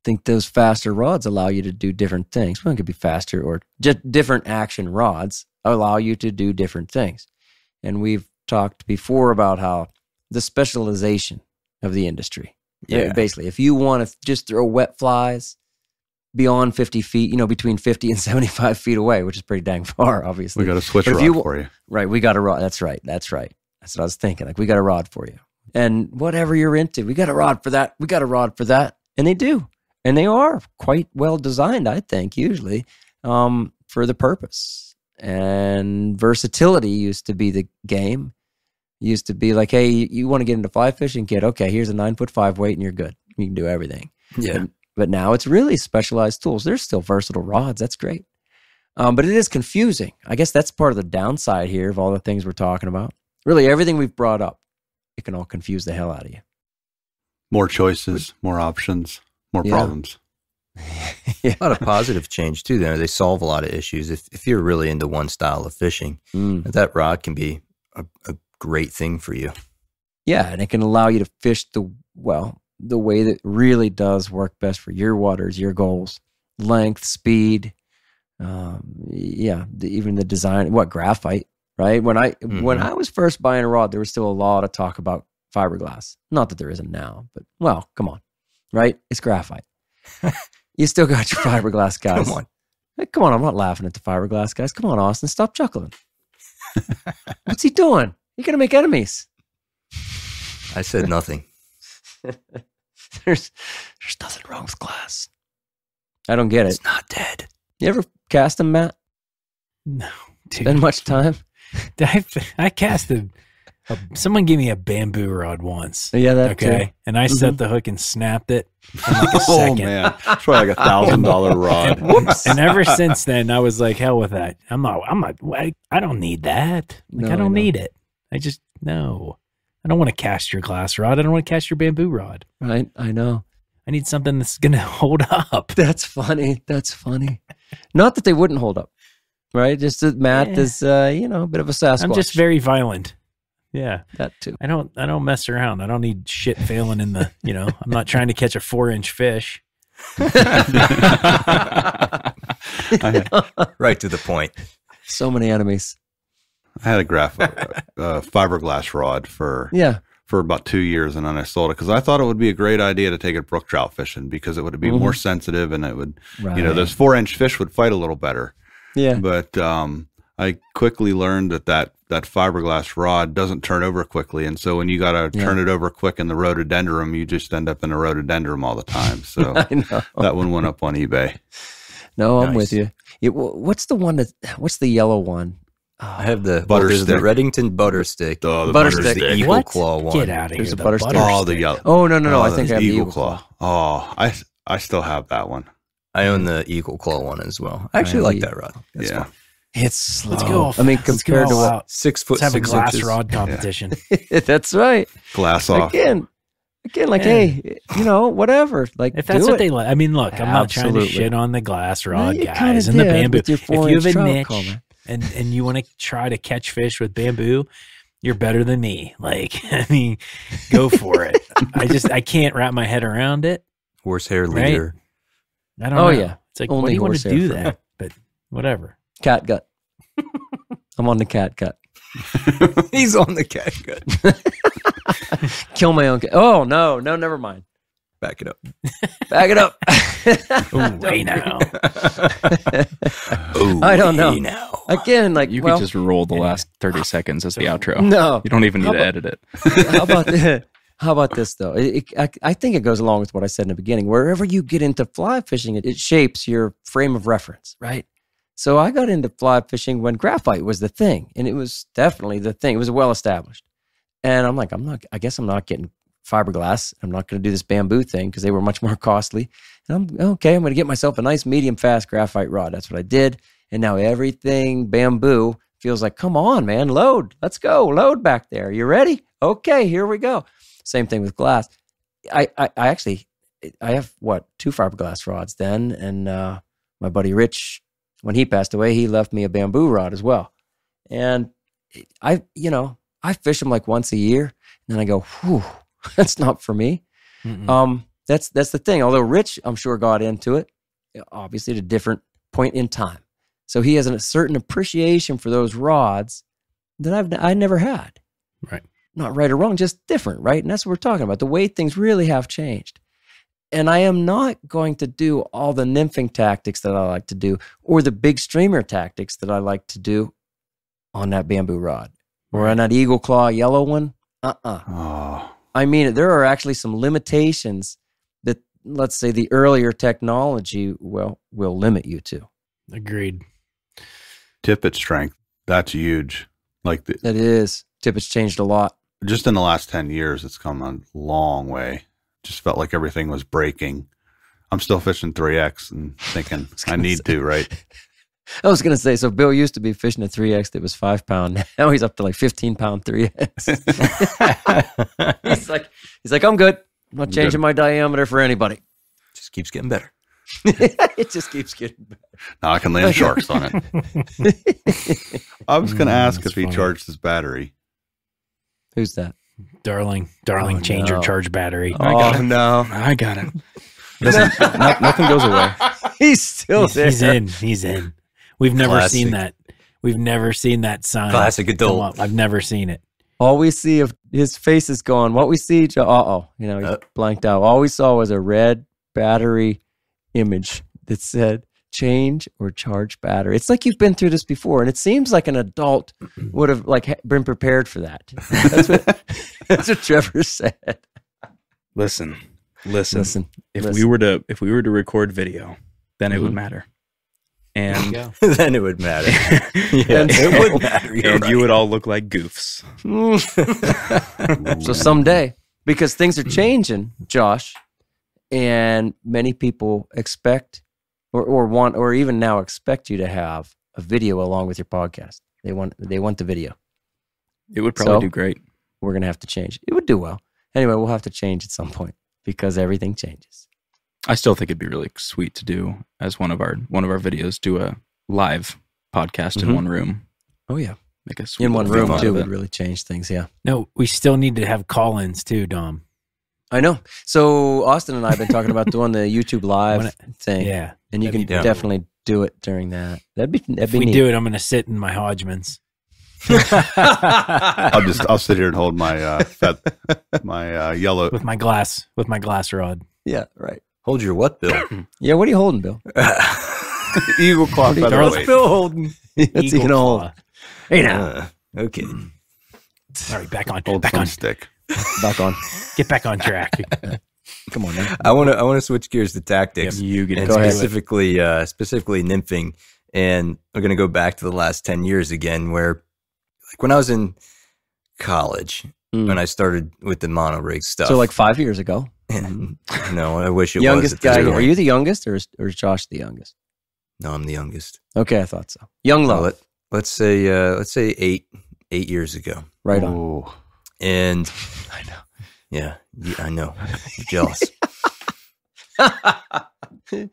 Think those faster rods allow you to do different things. One could be faster or just different action rods allow you to do different things. And we've talked before about how the specialization of the industry. Uh, yeah. Basically, if you want to just throw wet flies beyond 50 feet, you know, between 50 and 75 feet away, which is pretty dang far, obviously. We got a switch rod you- for you. Right. We got a rod. That's right. That's right. That's what I was thinking. Like, we got a rod for you. And whatever you're into, we got a rod for that. We got a rod for that. And they do. And they are quite well designed, I think, usually um, for the purpose. And versatility used to be the game. Used to be like, hey, you, want to get into fly fishing? Kid, okay, here's a nine foot five weight and you're good. You can do everything. Yeah. But, but now it's really specialized tools. There's still versatile rods. That's great. Um, but it is confusing. I guess that's part of the downside here of all the things we're talking about. Really, everything we've brought up, it can all confuse the hell out of you. More choices, more options, more Yeah. problems. A lot of positive change too. There, they solve a lot of issues. If if you're really into one style of fishing, Mm. that rod can be a, a great thing for you. Yeah, and it can allow you to fish the well the way that really does work best for your waters, your goals, length, speed. Um, yeah, the, even the design. What graphite, right? When I when Mhm. I was first buying a rod, there was still a lot of talk about fiberglass. Not that there isn't now, but well, come on, right? It's graphite. you still got your fiberglass guys. Come on. Hey, come on, I'm not laughing at the fiberglass guys. Come on, Austin, stop chuckling. What's he doing? You're gonna make enemies. I said nothing. There's there's nothing wrong with glass. I don't get it. It's not dead. You ever cast them, Matt? No, dude. Spend much time? I, I cast a, a. Someone gave me a bamboo rod once. Yeah, that Okay, and I set Mhm. the hook and snapped it like a oh man, it's probably like a thousand dollar rod. And ever since then, I was like, hell with that. I'm not. I'm not. I, I don't need that. Like, No, I don't need it. I just no. I don't want to cast your glass rod. I don't want to cast your bamboo rod. Right, I know. I need something that's gonna hold up. That's funny. That's funny. Not that they wouldn't hold up, right? Just that Matt Yeah. is, uh, you know, a bit of a Sasquatch. I'm just very violent. Yeah, that too. I don't. I don't mess around. I don't need shit failing in the. You know, I'm not trying to catch a four inch fish. Right to the point. So many enemies. I had a graph uh, fiberglass rod for Yeah, for about two years, and then I sold it because I thought it would be a great idea to take it brook trout fishing because it would be more sensitive and it would, right. you know, those four inch fish would fight a little better. yeah, But um, I quickly learned that that that fiberglass rod doesn't turn over quickly, and so when you got to Yeah. turn it over quick in the rhododendron, you just end up in a rhododendron all the time. So I know. that one went up on eBay. No, I'm with you. It, what's the one that? What's the yellow one? I have the Butter well, there's the stick. Redington butter stick. Oh, the Butter butter stick. the stick. Eagle What? Claw one. Get out of There's here. a the butter stick. Oh, the yellow. Oh no, no, no! Oh, I think the I have the Eagle Eagle Claw. Oh, I I still have that one. I own the Eagle Claw one as well. I actually Right. like that rod. That's yeah. fun. It's slow. Let's go. Oh. I mean, compared to all what? out. Six foot Let's have a six glass inches. rod competition. That's right. Glass off. Again, again, like, Yeah. hey, you know, whatever. Like, If that's do what it. they like, I mean, look, I'm not trying to shit on the glass rod you guys kinda and the bamboo. with your If you have a trout niche collar. and and you want to try to catch fish with bamboo, you're better than me. Like, I mean, go for it. I just I can't wrap my head around it. Horsehair Right? leader. I don't Oh, know. yeah. It's like, why Only do you want to horsehair do that? But whatever. Cat gut. I'm on the cat gut. He's on the cat gut. Kill my own cat. Oh no, no, never mind. Back it up. Back it up. Ooh, hey now. Oh, I don't know. hey now. Again, like You well, could just roll the last 30 seconds as the outro. no. You don't even need How to about- edit it. how about this? How about this though? It, it- I, I think it goes along with what I said in the beginning. Wherever you get into fly fishing, it, it shapes your frame of reference, right? So I got into fly fishing when graphite was the thing, and it was definitely the thing. It was well established, and I'm like, I'm not. I guess I'm not getting fiberglass. I'm not going to do this bamboo thing because they were much more costly. And I'm okay. I'm going to get myself a nice medium fast graphite rod. That's what I did, and now everything bamboo feels like, come on, man, load. Let's go, load back there. You ready? Okay, here we go. Same thing with glass. I, I, I actually, I have what two fiberglass rods then, and uh, my buddy Rich, when he passed away, he left me a bamboo rod as well. And I, you know, I fish them like once a year, and then I go, whew, that's not for me. Mm-mm. Um, that's that's the thing. Although Rich, I'm sure, got into it, obviously at a different point in time, so he has a certain appreciation for those rods that I've I never had. Right. Not right or wrong, just different, right? And that's what we're talking about. The way things really have changed. And I am not going to do all the nymphing tactics that I like to do or the big streamer tactics that I like to do on that bamboo rod or on that eagle claw yellow one. Uh-uh. Oh, I mean, there are actually some limitations that, let's say, the earlier technology will will limit you to. Agreed. tippet strength. That's huge. Like the, That is, Tippet's changed a lot. just in the last 10 years, it's come a long way. Just felt like everything was breaking. I'm still fishing 3X and thinking I gonna need say. to, right? I was gonna say, so Bill used to be fishing a three X that was five pound. Now he's up to like fifteen pound three X. he's like, he's like, I'm good. I'm not I'm changing good. my diameter for anybody. Just keeps getting better. it just keeps getting better. Now I can land sharks on it. I was going to Mm, ask that's if he charged his battery. Who's that? Darling, darling, Oh, change or no. charge battery. I got oh it. no! I got it. No- nothing goes away. He's still He's, there. he's in. He's in. We've never Classic. seen that. We've never seen that sign. Classic come adult. up. I've never seen it. All we see of his face is gone. What we see, uh oh, you know, he's Uh. blanked out. All we saw was a red battery image that said change or charge battery. It's like you've been through this before, and it seems like an adult would have like been prepared for that. That's what, that's what Trevor said. Listen, listen. Listen, if we were to if we were to record video, then it would Mhm. matter. And then it would matter. Yeah, And- it would matter. You're and right. you would all look like goofs. so someday, because things are changing, Josh, and many people expect or, or want or even now expect you to have a video along with your podcast. They want they want the video. It would probably So? do great. We're gonna have to change. It would do well. Anyway, we'll have to change at some point because everything changes. I still think it'd be really sweet to do as one of our one of our videos, do a live podcast in Mhm. one room. Oh yeah, Make a sweet in one room too of would really change things. Yeah, No, we still need to have call-ins too, Dom. I know. So Austin and I have been talking about doing the YouTube live Wanna- thing, Yeah. and you can that'd be dope. definitely do it during that. That'd be that'd If be we neat. do it, I'm going to sit in my Hodgmans. I'll just I'll sit here and hold my uh, fat, my uh, yellow. with my glass with my glass rod. Yeah, right. Hold your what, Bill? Yeah, what are you holding, Bill? Eagle claw Darth featherweight. Bill holding. That's Eagle can hold. claw. Hey now, Uh, okay. All right, back on. Old back on. stick. Back on. Get back on track. Come on, man. I want to I want to switch gears to tactics You get and specifically uh, specifically nymphing, and we're going to go back to the last ten years again, where like when I was in college, Mm. when I started with the mono rig stuff. So like five years ago, no, I wish it youngest was. at guy. point. Are you the youngest, or is, or is Josh the youngest? No, I'm the youngest. Okay, I thought so. Young Well, love, let, let's say uh, let's say eight eight years ago, right on. Ooh. And I know. yeah, yeah I know, I'm jealous.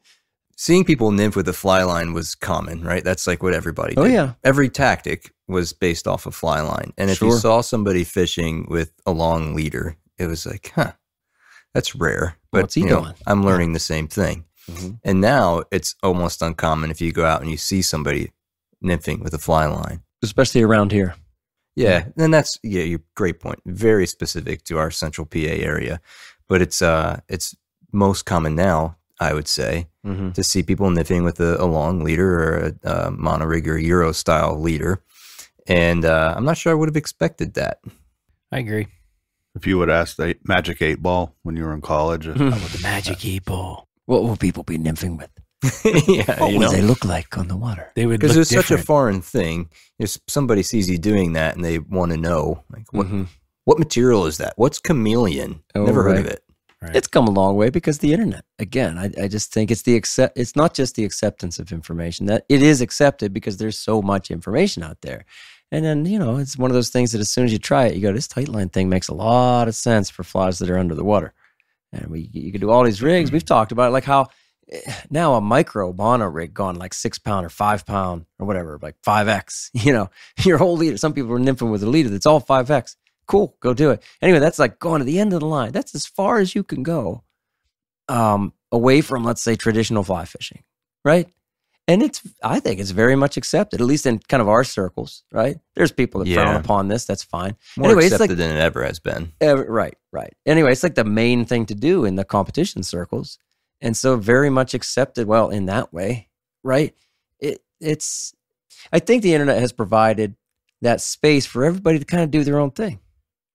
Seeing people nymph with a fly line was common, right? That's like what everybody. Oh yeah, every tactic was based off a fly line. And if you saw somebody fishing with a long leader, it was like, huh, that's rare. But What's he you know, doing? I'm learning the same thing. Mhm. And now it's almost uncommon if you go out and you see somebody nymphing with a fly line. especially around here. Yeah, and that's yeah, you great point. Very specific to our central PA area, but it's uh it's most common now, I would say, Mm-hmm. to see people nymphing with a, a long leader or a, uh monorig or Euro style leader. And uh, I'm not sure I would have expected that. I agree. If you would ask the Magic Eight Ball when you were in college, With the magic eight ball. What will people be nymphing with? yeah, What you will know, they look like on the water? They would because look it's such a foreign thing. If somebody sees you doing that and they want to know, like, what Mhm. what material is that? What's chameleon? Oh, Never heard of it. Right. It's come a long way because the internet. Again, I, I just think it's the accept. It's not just the acceptance of information that it is accepted because there's so much information out there, and then you know it's one of those things that as soon as you try it, you go, "This tight line thing makes a lot of sense for flies that are under the water." And we you can do all these rigs. We've talked about it, like how now a micro mono rig gone like six pound or five pound or whatever, like five X. You know, your whole leader. Some people are nymphing with a leader that's all five X. Cool, go do it. Anyway, that's like going to the end of the line. That's as far as you can go um, away from, let's say, traditional fly fishing, right? And it's, I think it's very much accepted, at least in kind of our circles, right? There's people that frown upon this. That's fine. More Anyway, it's like- than it ever has been. Uh, right, right. Anyway, it's like the main thing to do in the competition circles, and so very much accepted. Well, in that way, right? It it's. I think the internet has provided that space for everybody to kind of do their own thing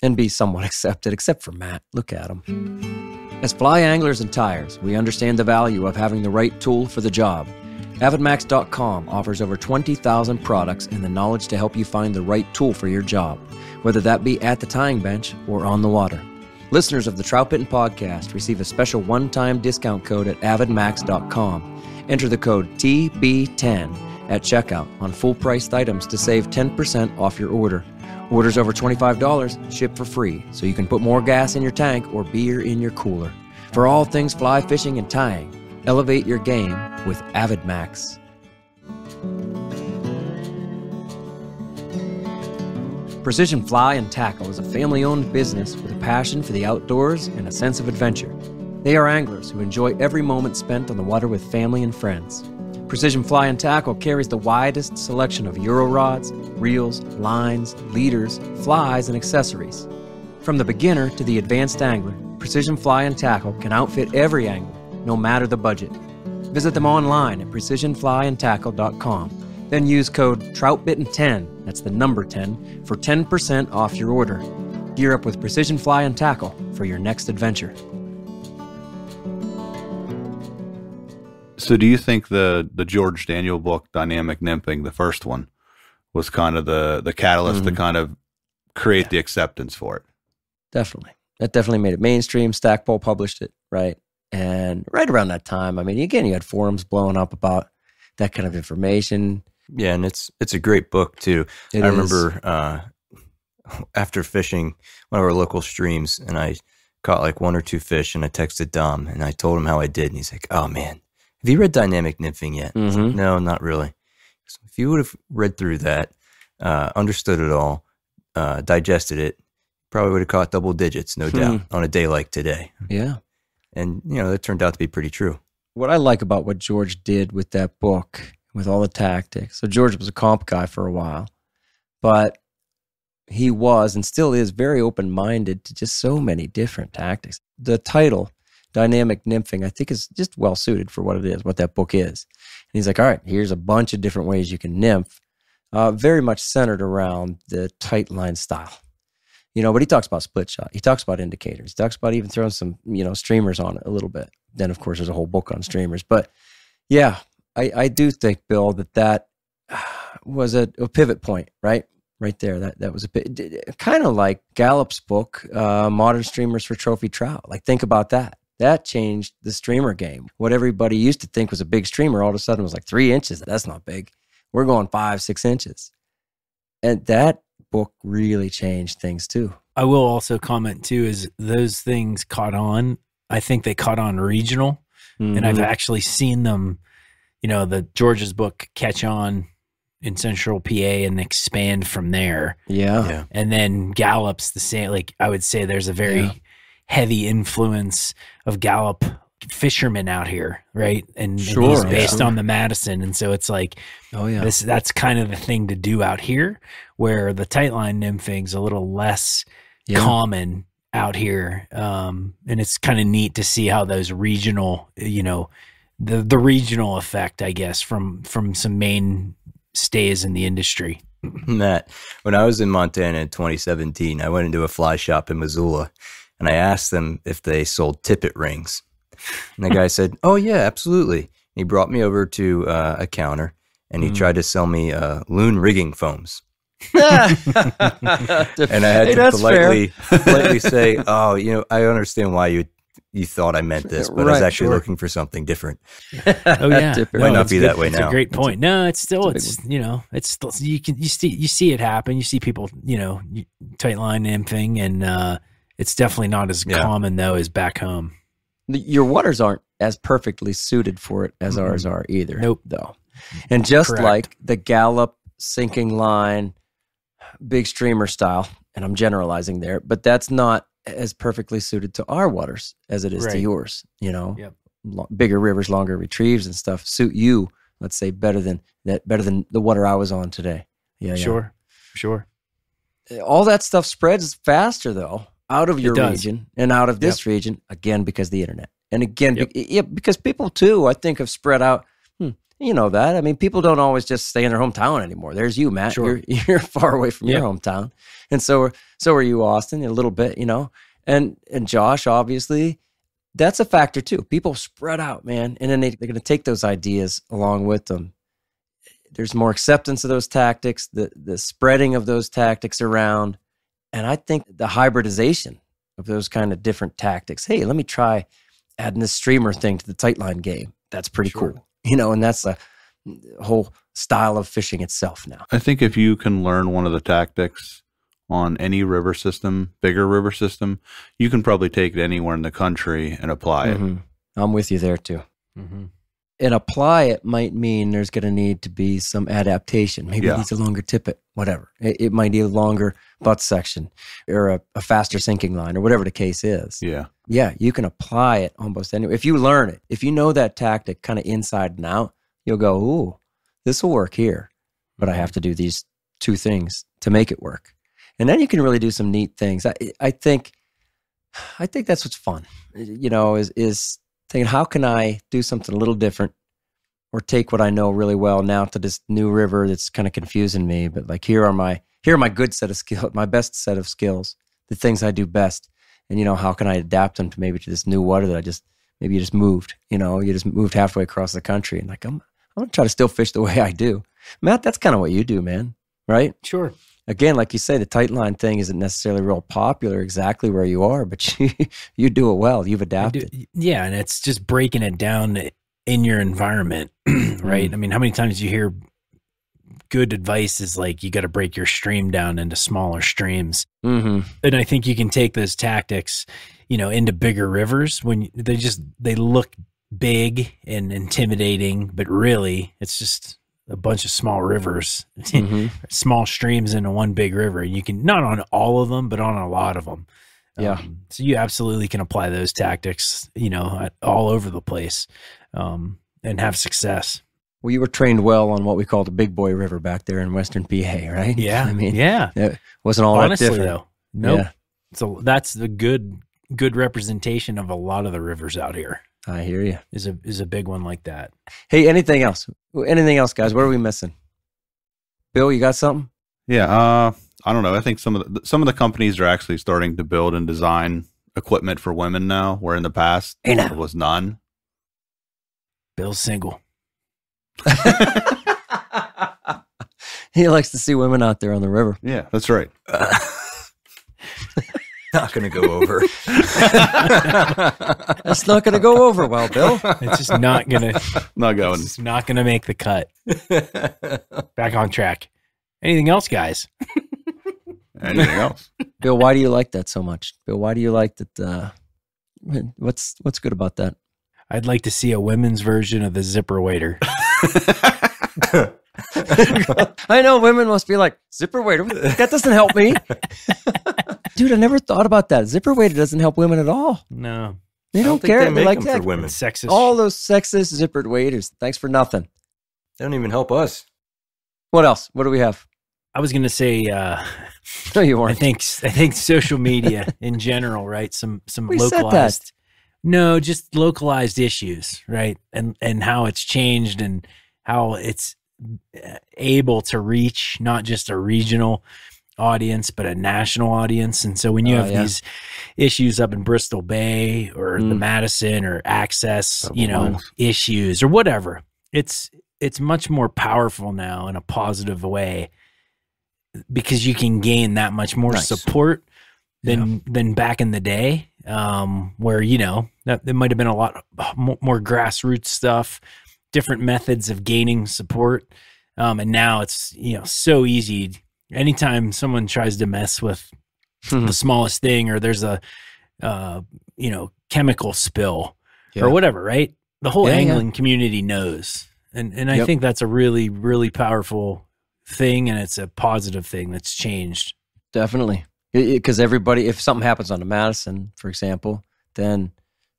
and be somewhat accepted, except for Matt. Look at him. As fly anglers and tires, we understand the value of having the right tool for the job. AvidMax.com offers over 20,000 products and the knowledge to help you find the right tool for your job, whether that be at the tying bench or on the water. Listeners of the Troutbitten podcast receive a special one time discount code at avidmax.com. Enter the code TB10 at checkout on full priced items to save 10% off your order. Orders over $25 ship for free, so you can put more gas in your tank or beer in your cooler. For all things fly fishing and tying, elevate your game with AvidMax. Precision Fly and Tackle is a family owned business with a passion for the outdoors and a sense of adventure. They are anglers who enjoy every moment spent on the water with family and friends. Precision Fly and Tackle carries the widest selection of Euro rods, reels, lines, leaders, flies, and accessories. From the beginner to the advanced angler, Precision Fly and Tackle can outfit every angler, no matter the budget. Visit them online at precisionflyandtackle.com. Then use code TROUTBITTEN10, that's the number 10, for 10% off your order. Gear up with Precision Fly and Tackle for your next adventure. So, do you think the the George Daniel book, Dynamic Nymphing, the first one, was kind of the the catalyst to Mhm. kind of create the acceptance for it? Definitely. That definitely made it mainstream. Stackpole published it, right? And right around that time, I mean, again, you had forums blowing up about that kind of information. Yeah, and it's it's a great book too. It I is- remember uh, after fishing one of our local streams, and I caught like one or two fish, and I texted Dom, and I told him how I did, and he's like, "Oh man, have you read Dynamic Nymphing yet?" I was like, Mhm. no, not really. So if you would have read through that, uh, understood it all, uh, digested it, probably would have caught double digits, no Hmm. doubt, on a day like today. Yeah. And you know that turned out to be pretty true. What I like about what George did with that book, with all the tactics. So George was a comp guy for a while, but he was and still is very open minded to just so many different tactics. The title, Dynamic Nymphing, I think is just well suited for what it is, what that book is. And he's like, all right, here's a bunch of different ways you can nymph, uh, very much centered around the tight line style. You know, but he talks about split shot. He talks about indicators. He talks about even throwing some, you know, streamers on it a little bit. Then, of course, there's a whole book on streamers. But yeah, I, I do think, Bill, that that was a, a pivot point, right? Right there. That that was a bit kind of like Galloup's book, uh, Modern Streamers for Trophy Trout. Like, think about that. That changed the streamer game. What everybody used to think was a big streamer, all of a sudden was like three inches. That's not big. We're going five, six inches. And that book really changed things too. I will also comment too is those things caught on. I think they caught on regional, and I've Mhm. actually seen them. You know, the George's book catch on in Central PA and expand from there, yeah. Yeah. and then Galloup's the same. Like I would say, there's a very Yeah. heavy influence of Gallup fishermen out here, right? And, and Sure, he's yeah. based on the Madison, and so it's like Oh yeah. this that's kind of the thing to do out here, where the tight line nymphing's a little less yeah. common out here. Um, and it's kind of neat to see how those regional, you know, the the regional effect, I guess, from from some main stays in the industry. Matt, when I was in Montana in 2017, I went into a fly shop in Missoula and I asked them if they sold tippet rings. And the guy said, Oh, yeah, absolutely. He brought me over to uh, a counter and he Mm. tried to sell me uh, loon rigging foams. and And I had to politely, politely say, Oh, you know, I understand why you you thought I meant this, but I was actually sure. looking for something different. Oh yeah, Might not be good- that way it's now. a great point. No, it's still It's a it's, you know it's still, you can you see you see it happen. You see people you know tight line nymphing, and uh, it's definitely not as Yeah. common though as back home. Your waters aren't as perfectly suited for it as Mhm. ours are either. Nope. Though. And just Correct. like the Galloup sinking line, big streamer style, and I'm generalizing there, but that's not as perfectly suited to our waters as it is to yours. You know, Yep. Lo- bigger rivers, longer retrieves, and stuff suit you. Let's say better than that, better than the water I was on today. Yeah, yeah. Sure, sure. Eh, all that stuff spreads faster though out of your region and out of this region again because the internet and again be- eh, yeah, because people too i think have spread out you know that. I mean people don't always just stay in their hometown anymore. There's you matt. Sure. you're, you're far away from your hometown. And so are so are you austin a little bit you know? And and josh obviously that's a factor too. People spread out man and then they, they're going to take those ideas along with them. There's more acceptance of those tactics, the the spreading of those tactics around, and I think the hybridization of those kind of different tactics. Hey, let me try adding this streamer thing to the tight line game. That's pretty Sure. cool, you know, and that's a whole style of fishing itself now. I think if you can learn one of the tactics on any river system, bigger river system, you can probably take it anywhere in the country and apply it. Mhm. I'm with you there too. Mm-hmm. And apply it might mean there's going to need to be some adaptation. Maybe Yeah. it needs a longer tippet, whatever. It, it might need a longer butt section or a, a faster sinking line or whatever the case is. Yeah. Yeah, you can apply it almost anywhere. If you learn it, if you know that tactic kind of inside and out, you'll go, ooh, this will work here. But I have to do these two things to make it work. And then you can really do some neat things. I, I think I think that's what's fun. You know, is is thinking how can I do something a little different or take what I know really well now to this new river that's kind of confusing me. But like here are my here are my good set of skills, my best set of skills, the things I do best. And you know, how can I adapt them to maybe to this new water that I just maybe you just moved, you know, you just moved halfway across the country and like I'm I'm gonna try to still fish the way I do. Matt, that's kind of what you do, man. Right? Sure. Again, like you say, the tight line thing isn't necessarily real popular exactly where you are, but you you do it well. You've I do- adapted. yeah, and it's just breaking it down in your environment, right? Mm. I mean, how many times you hear good advice is like you got to break your stream down into smaller streams. Mm-hmm. and I think you can take those tactics, you know, into bigger rivers when they just they look big and intimidating, but really it's just a bunch of small rivers, Mm-hmm. small streams into one big river. And you can not on all of them, but on a lot of them. Yeah. Um, so you absolutely can apply those tactics, you know, all over the place, um, and have success. Well, you were trained well on what we call the Big Boy River back there in Western PA, right? Yeah. I mean, yeah. it wasn't all Honestly, that different. though, nope. Yeah, So that's the good good representation of a lot of the rivers out here. I hear you. is a is a big one like that. Hey, anything else? Anything else, guys? What are we missing? Bill, you got something? Yeah. Uh, I don't know. I think some of the some of the companies are actually starting to build and design equipment for women now, where in the past Hey, now. there was none. Bill's single. he likes to see women out there on the river. Yeah, that's right. Not going to go over. That's not going to go over well, Bill. It's just not gonna Not going. it's not gonna make the cut. Back on track. Anything else, guys? Anything else? Bill, why do you like that so much? Bill, why do you like that? Uh, what's what's good about that? I'd like to see a women's version of the zipper wader. I know women must be like zipper wader. That doesn't help me, dude. I never thought about that. Zipper wader doesn't help women at all. No. They I don't, care. They They're make like them that. for women. It's sexist. All those sexist zippered waders. Thanks for nothing. They don't even help us. What else? What do we have? I was gonna say uh No, you weren't. think I think social media in general, right? Some some We said that. localized No, just localized issues, right? And and how it's changed and how it's uh, able to reach not just a regional audience but a national audience. And so when you Oh, have yeah. these issues up in Bristol Bay or the Mm. Madison or access, Double you know, issues or whatever, it's it's much more powerful now in a positive way because you can gain that much more Nice. support than than back in the day um where you know that there might have been a lot mo- more grassroots stuff different methods of gaining support um and now it's you know so easy anytime someone tries to mess with Hmm. the smallest thing or there's a uh you know chemical spill Yeah. or whatever right the whole Yeah, yeah. angling community knows and and i Yep. think that's a really really powerful thing and it's a positive thing that's changed Definitely. Because everybody, if something happens on the Madison, for example, then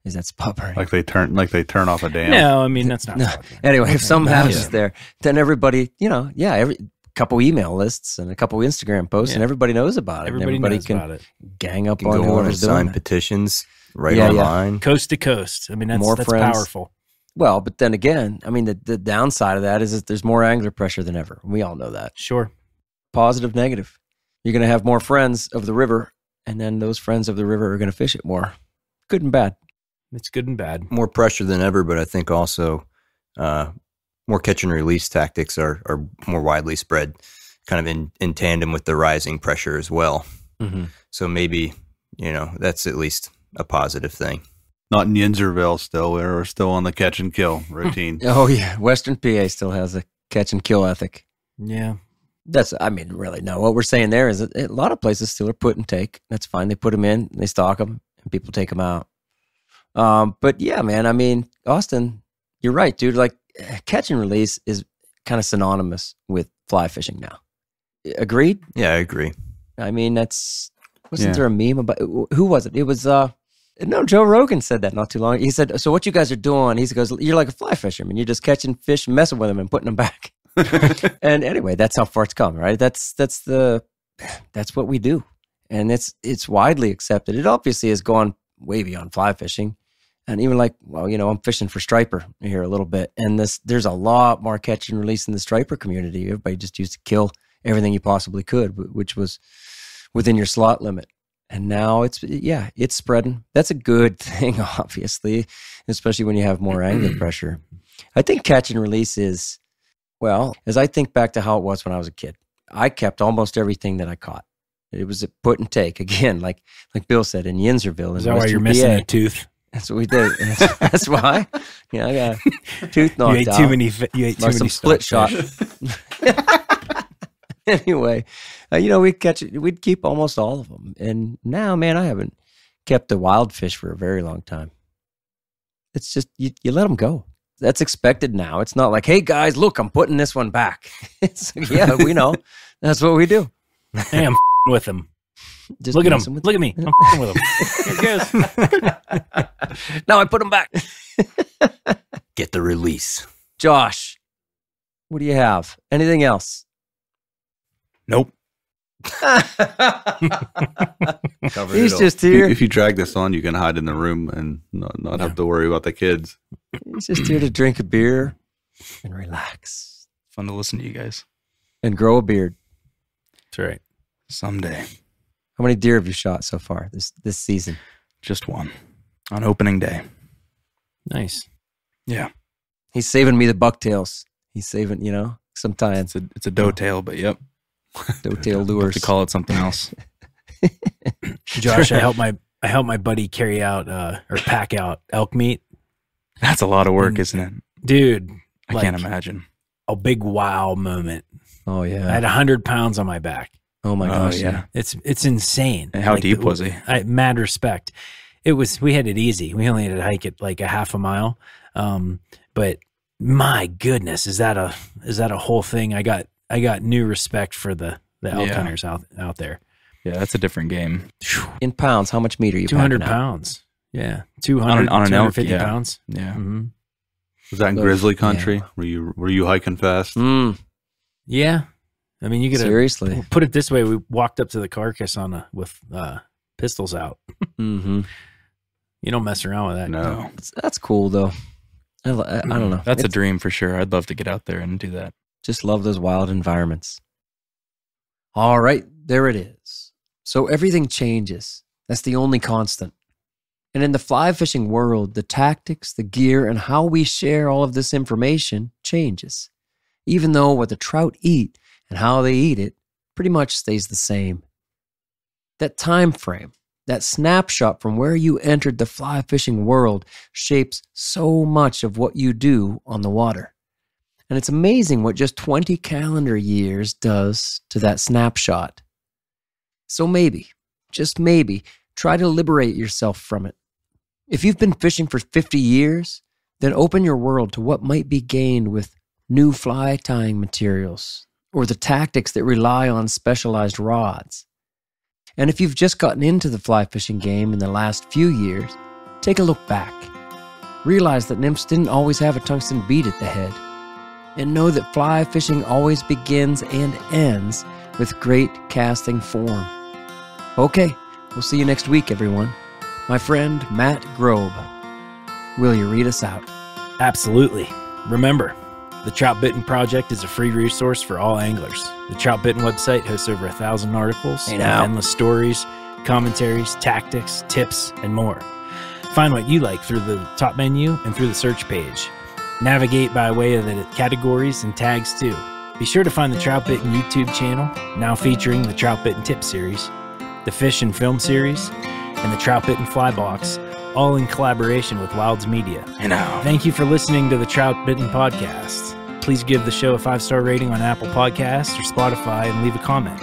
is that spot burning? Like they turn like they turn off a dam. no i mean that's not No. anyway, if something Yeah. happens there, then everybody, you know, yeah, every couple email lists and a couple Instagram posts, and everybody knows about it. and everybody, everybody knows can about it gang up You on can go on and whoever's doing sign it. petitions right Yeah, yeah. online. coast to coast i mean that's More that's friends. powerful Well, but then again, I mean, the, the downside of that is that there's more angler pressure than ever. We all know that. sure Positive, negative. You're going to have more friends of the river, and then those friends of the river are going to fish it more. Good and bad. it's good and bad More pressure than ever, but I think also uh, more catch and release tactics are, are more widely spread, kind of in, in tandem with the rising pressure as well. Mm-hmm. So maybe, you know, that's at least a positive thing. Not in Yinzerville still. We're still on the catch and kill routine. Oh, yeah. Western PA still has a catch and kill ethic. yeah That's, I mean, really, no. What we're saying there is that a lot of places still are put and take. That's fine. They put them in, they stock them, and people take them out. Um, but yeah, man, I mean, Austin, you're right, dude. Like, catch and release is kind of synonymous with fly fishing now. Agreed? Yeah, I agree. I mean, that's wasn't Yeah. there a meme about who was it? It was uh no, Joe Rogan said that not too long. He said, "So what you guys are doing?" He goes, "You're like a fly fisherman. You're just catching fish, messing with them, and putting them back." and anyway, that's how far it's come, right? That's that's the that's what we do, and it's it's widely accepted. It obviously has gone way beyond fly fishing, and even like, well, you know, I'm fishing for striper here a little bit, and this there's a lot more catch and release in the striper community. Everybody just used to kill everything you possibly could, which was within your slot limit. And now it's yeah, it's spreading. That's a good thing, obviously, especially when you have more angler pressure. I think catch and release is well, as I think back to how it was when I was a kid. I kept almost everything that I caught. It was a put and take again, like like Bill said in Yinzerville. Is that why you're missing PA. a tooth? That's what we did. That's, that's why. Yeah, I got a tooth knocked you ate out too many. You ate too by many split shot. anyway, uh, you know, we'd catch. We'd keep almost all of them. And now, man, I haven't kept a wild fish for a very long time. It's just you, you let them go. That's expected now. It's not like, hey guys, look, I'm putting this one back. It's like, yeah, we know. That's what we do. Hey, I'm with him. Just Look at messing him. with- Look at me. I'm f***ing with him. Here it now I put them back. Get the release. Josh, what do you have? Anything else? Nope. Covered He's it all. just If you- here. If you drag this on, you can hide in the room and not, not have to worry about the kids. He's just here to drink a beer and relax Fun to listen to you guys. and grow a beard. That's right. Someday. How many deer have you shot so far this this season? Just one. On opening day. Nice. Yeah. He's saving me the bucktails. He's saving, you know, sometimes It's a it's a doe oh. tail, but yep. doe-tail lures. to call it something else. Josh, I helped my I helped my buddy carry out uh, or pack out elk meat, That's a lot of work, Mm. isn't it? dude. I like, can't imagine. A big wow moment. Oh yeah, I yeah. had hundred pounds on my back. Oh my oh gosh. yeah. It's it's insane. And how Like, deep was he? I mad respect. It was we had it easy. We only had to hike it like a half a mile. Um, but my goodness, is that a is that a whole thing? I got I got new respect for the the elk Yeah. hunters out out there. Yeah, that's a different game. In pounds, how much meat are you Two hundred pounds. Yeah, 200, On an- on an elk, 250 yeah. pounds. Yeah. hmm Was that in So- grizzly country? Were you were you hiking fast? Mm, Yeah, I mean, you could seriously. put it this way: we walked up to the carcass on a with uh, pistols out. hmm You don't mess around with that. No. That's, that's cool though. I, I, I don't know. That's a dream for sure. I'd love to get out there and do that. Just love those wild environments. All right, there it is. So everything changes. That's the only constant. And in the fly fishing world, the tactics, the gear, and how we share all of this information changes. Even though what the trout eat and how they eat it pretty much stays the same. That time frame, that snapshot from where you entered the fly fishing world shapes so much of what you do on the water. And it's amazing what just 20 calendar years does to that snapshot. So maybe, just maybe, try to liberate yourself from it. If you've been fishing for 50 years, then open your world to what might be gained with new fly tying materials or the tactics that rely on specialized rods. And if you've just gotten into the fly fishing game in the last few years, take a look back. Realize that nymphs didn't always have a tungsten bead at the head and know that fly fishing always begins and ends with great casting form. Okay, we'll see you next week, everyone. My friend Matt Grobe. Will you read us out? Absolutely. Remember, the Troutbitten Project is a free resource for all anglers. The Troutbitten website hosts over a thousand articles, Hey endless stories, commentaries, tactics, tips, and more. Find what you like through the top menu and through the search page. Navigate by way of the categories and tags too. Be sure to find the Troutbitten YouTube channel, now featuring the Troutbitten Tip series, the Fish and Film series, and the Troutbitten Fly Box, all in collaboration with Wilds Media. You know. Thank you for listening to the Troutbitten Podcast. Please give the show a five star rating on Apple Podcasts or Spotify and leave a comment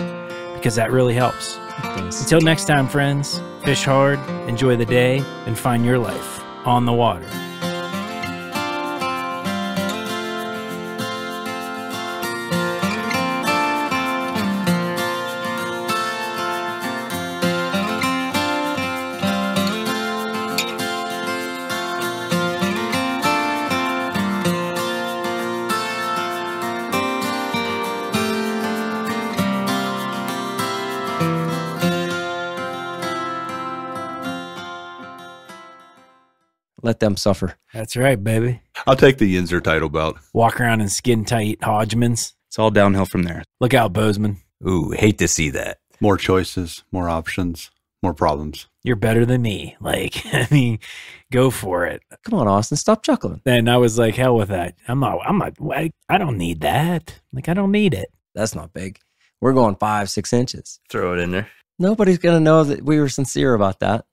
because that really helps. Thanks. Until next time, friends, fish hard, enjoy the day, and find your life on the water. Let them suffer. That's right, baby. I'll take the Yinzer title belt. Walk around in skin tight Hodgmans. It's all downhill from there. Look out, Bozeman. Ooh, hate to see that. More choices, more options, more problems. You're better than me. Like, I mean, go for it. Come on, Austin, stop chuckling. And I was like, hell with that. I'm not, I'm not, I, I don't need that. Like, I don't need it. That's not big. We're going five, six inches. Throw it in there. Nobody's gonna know that we were sincere about that.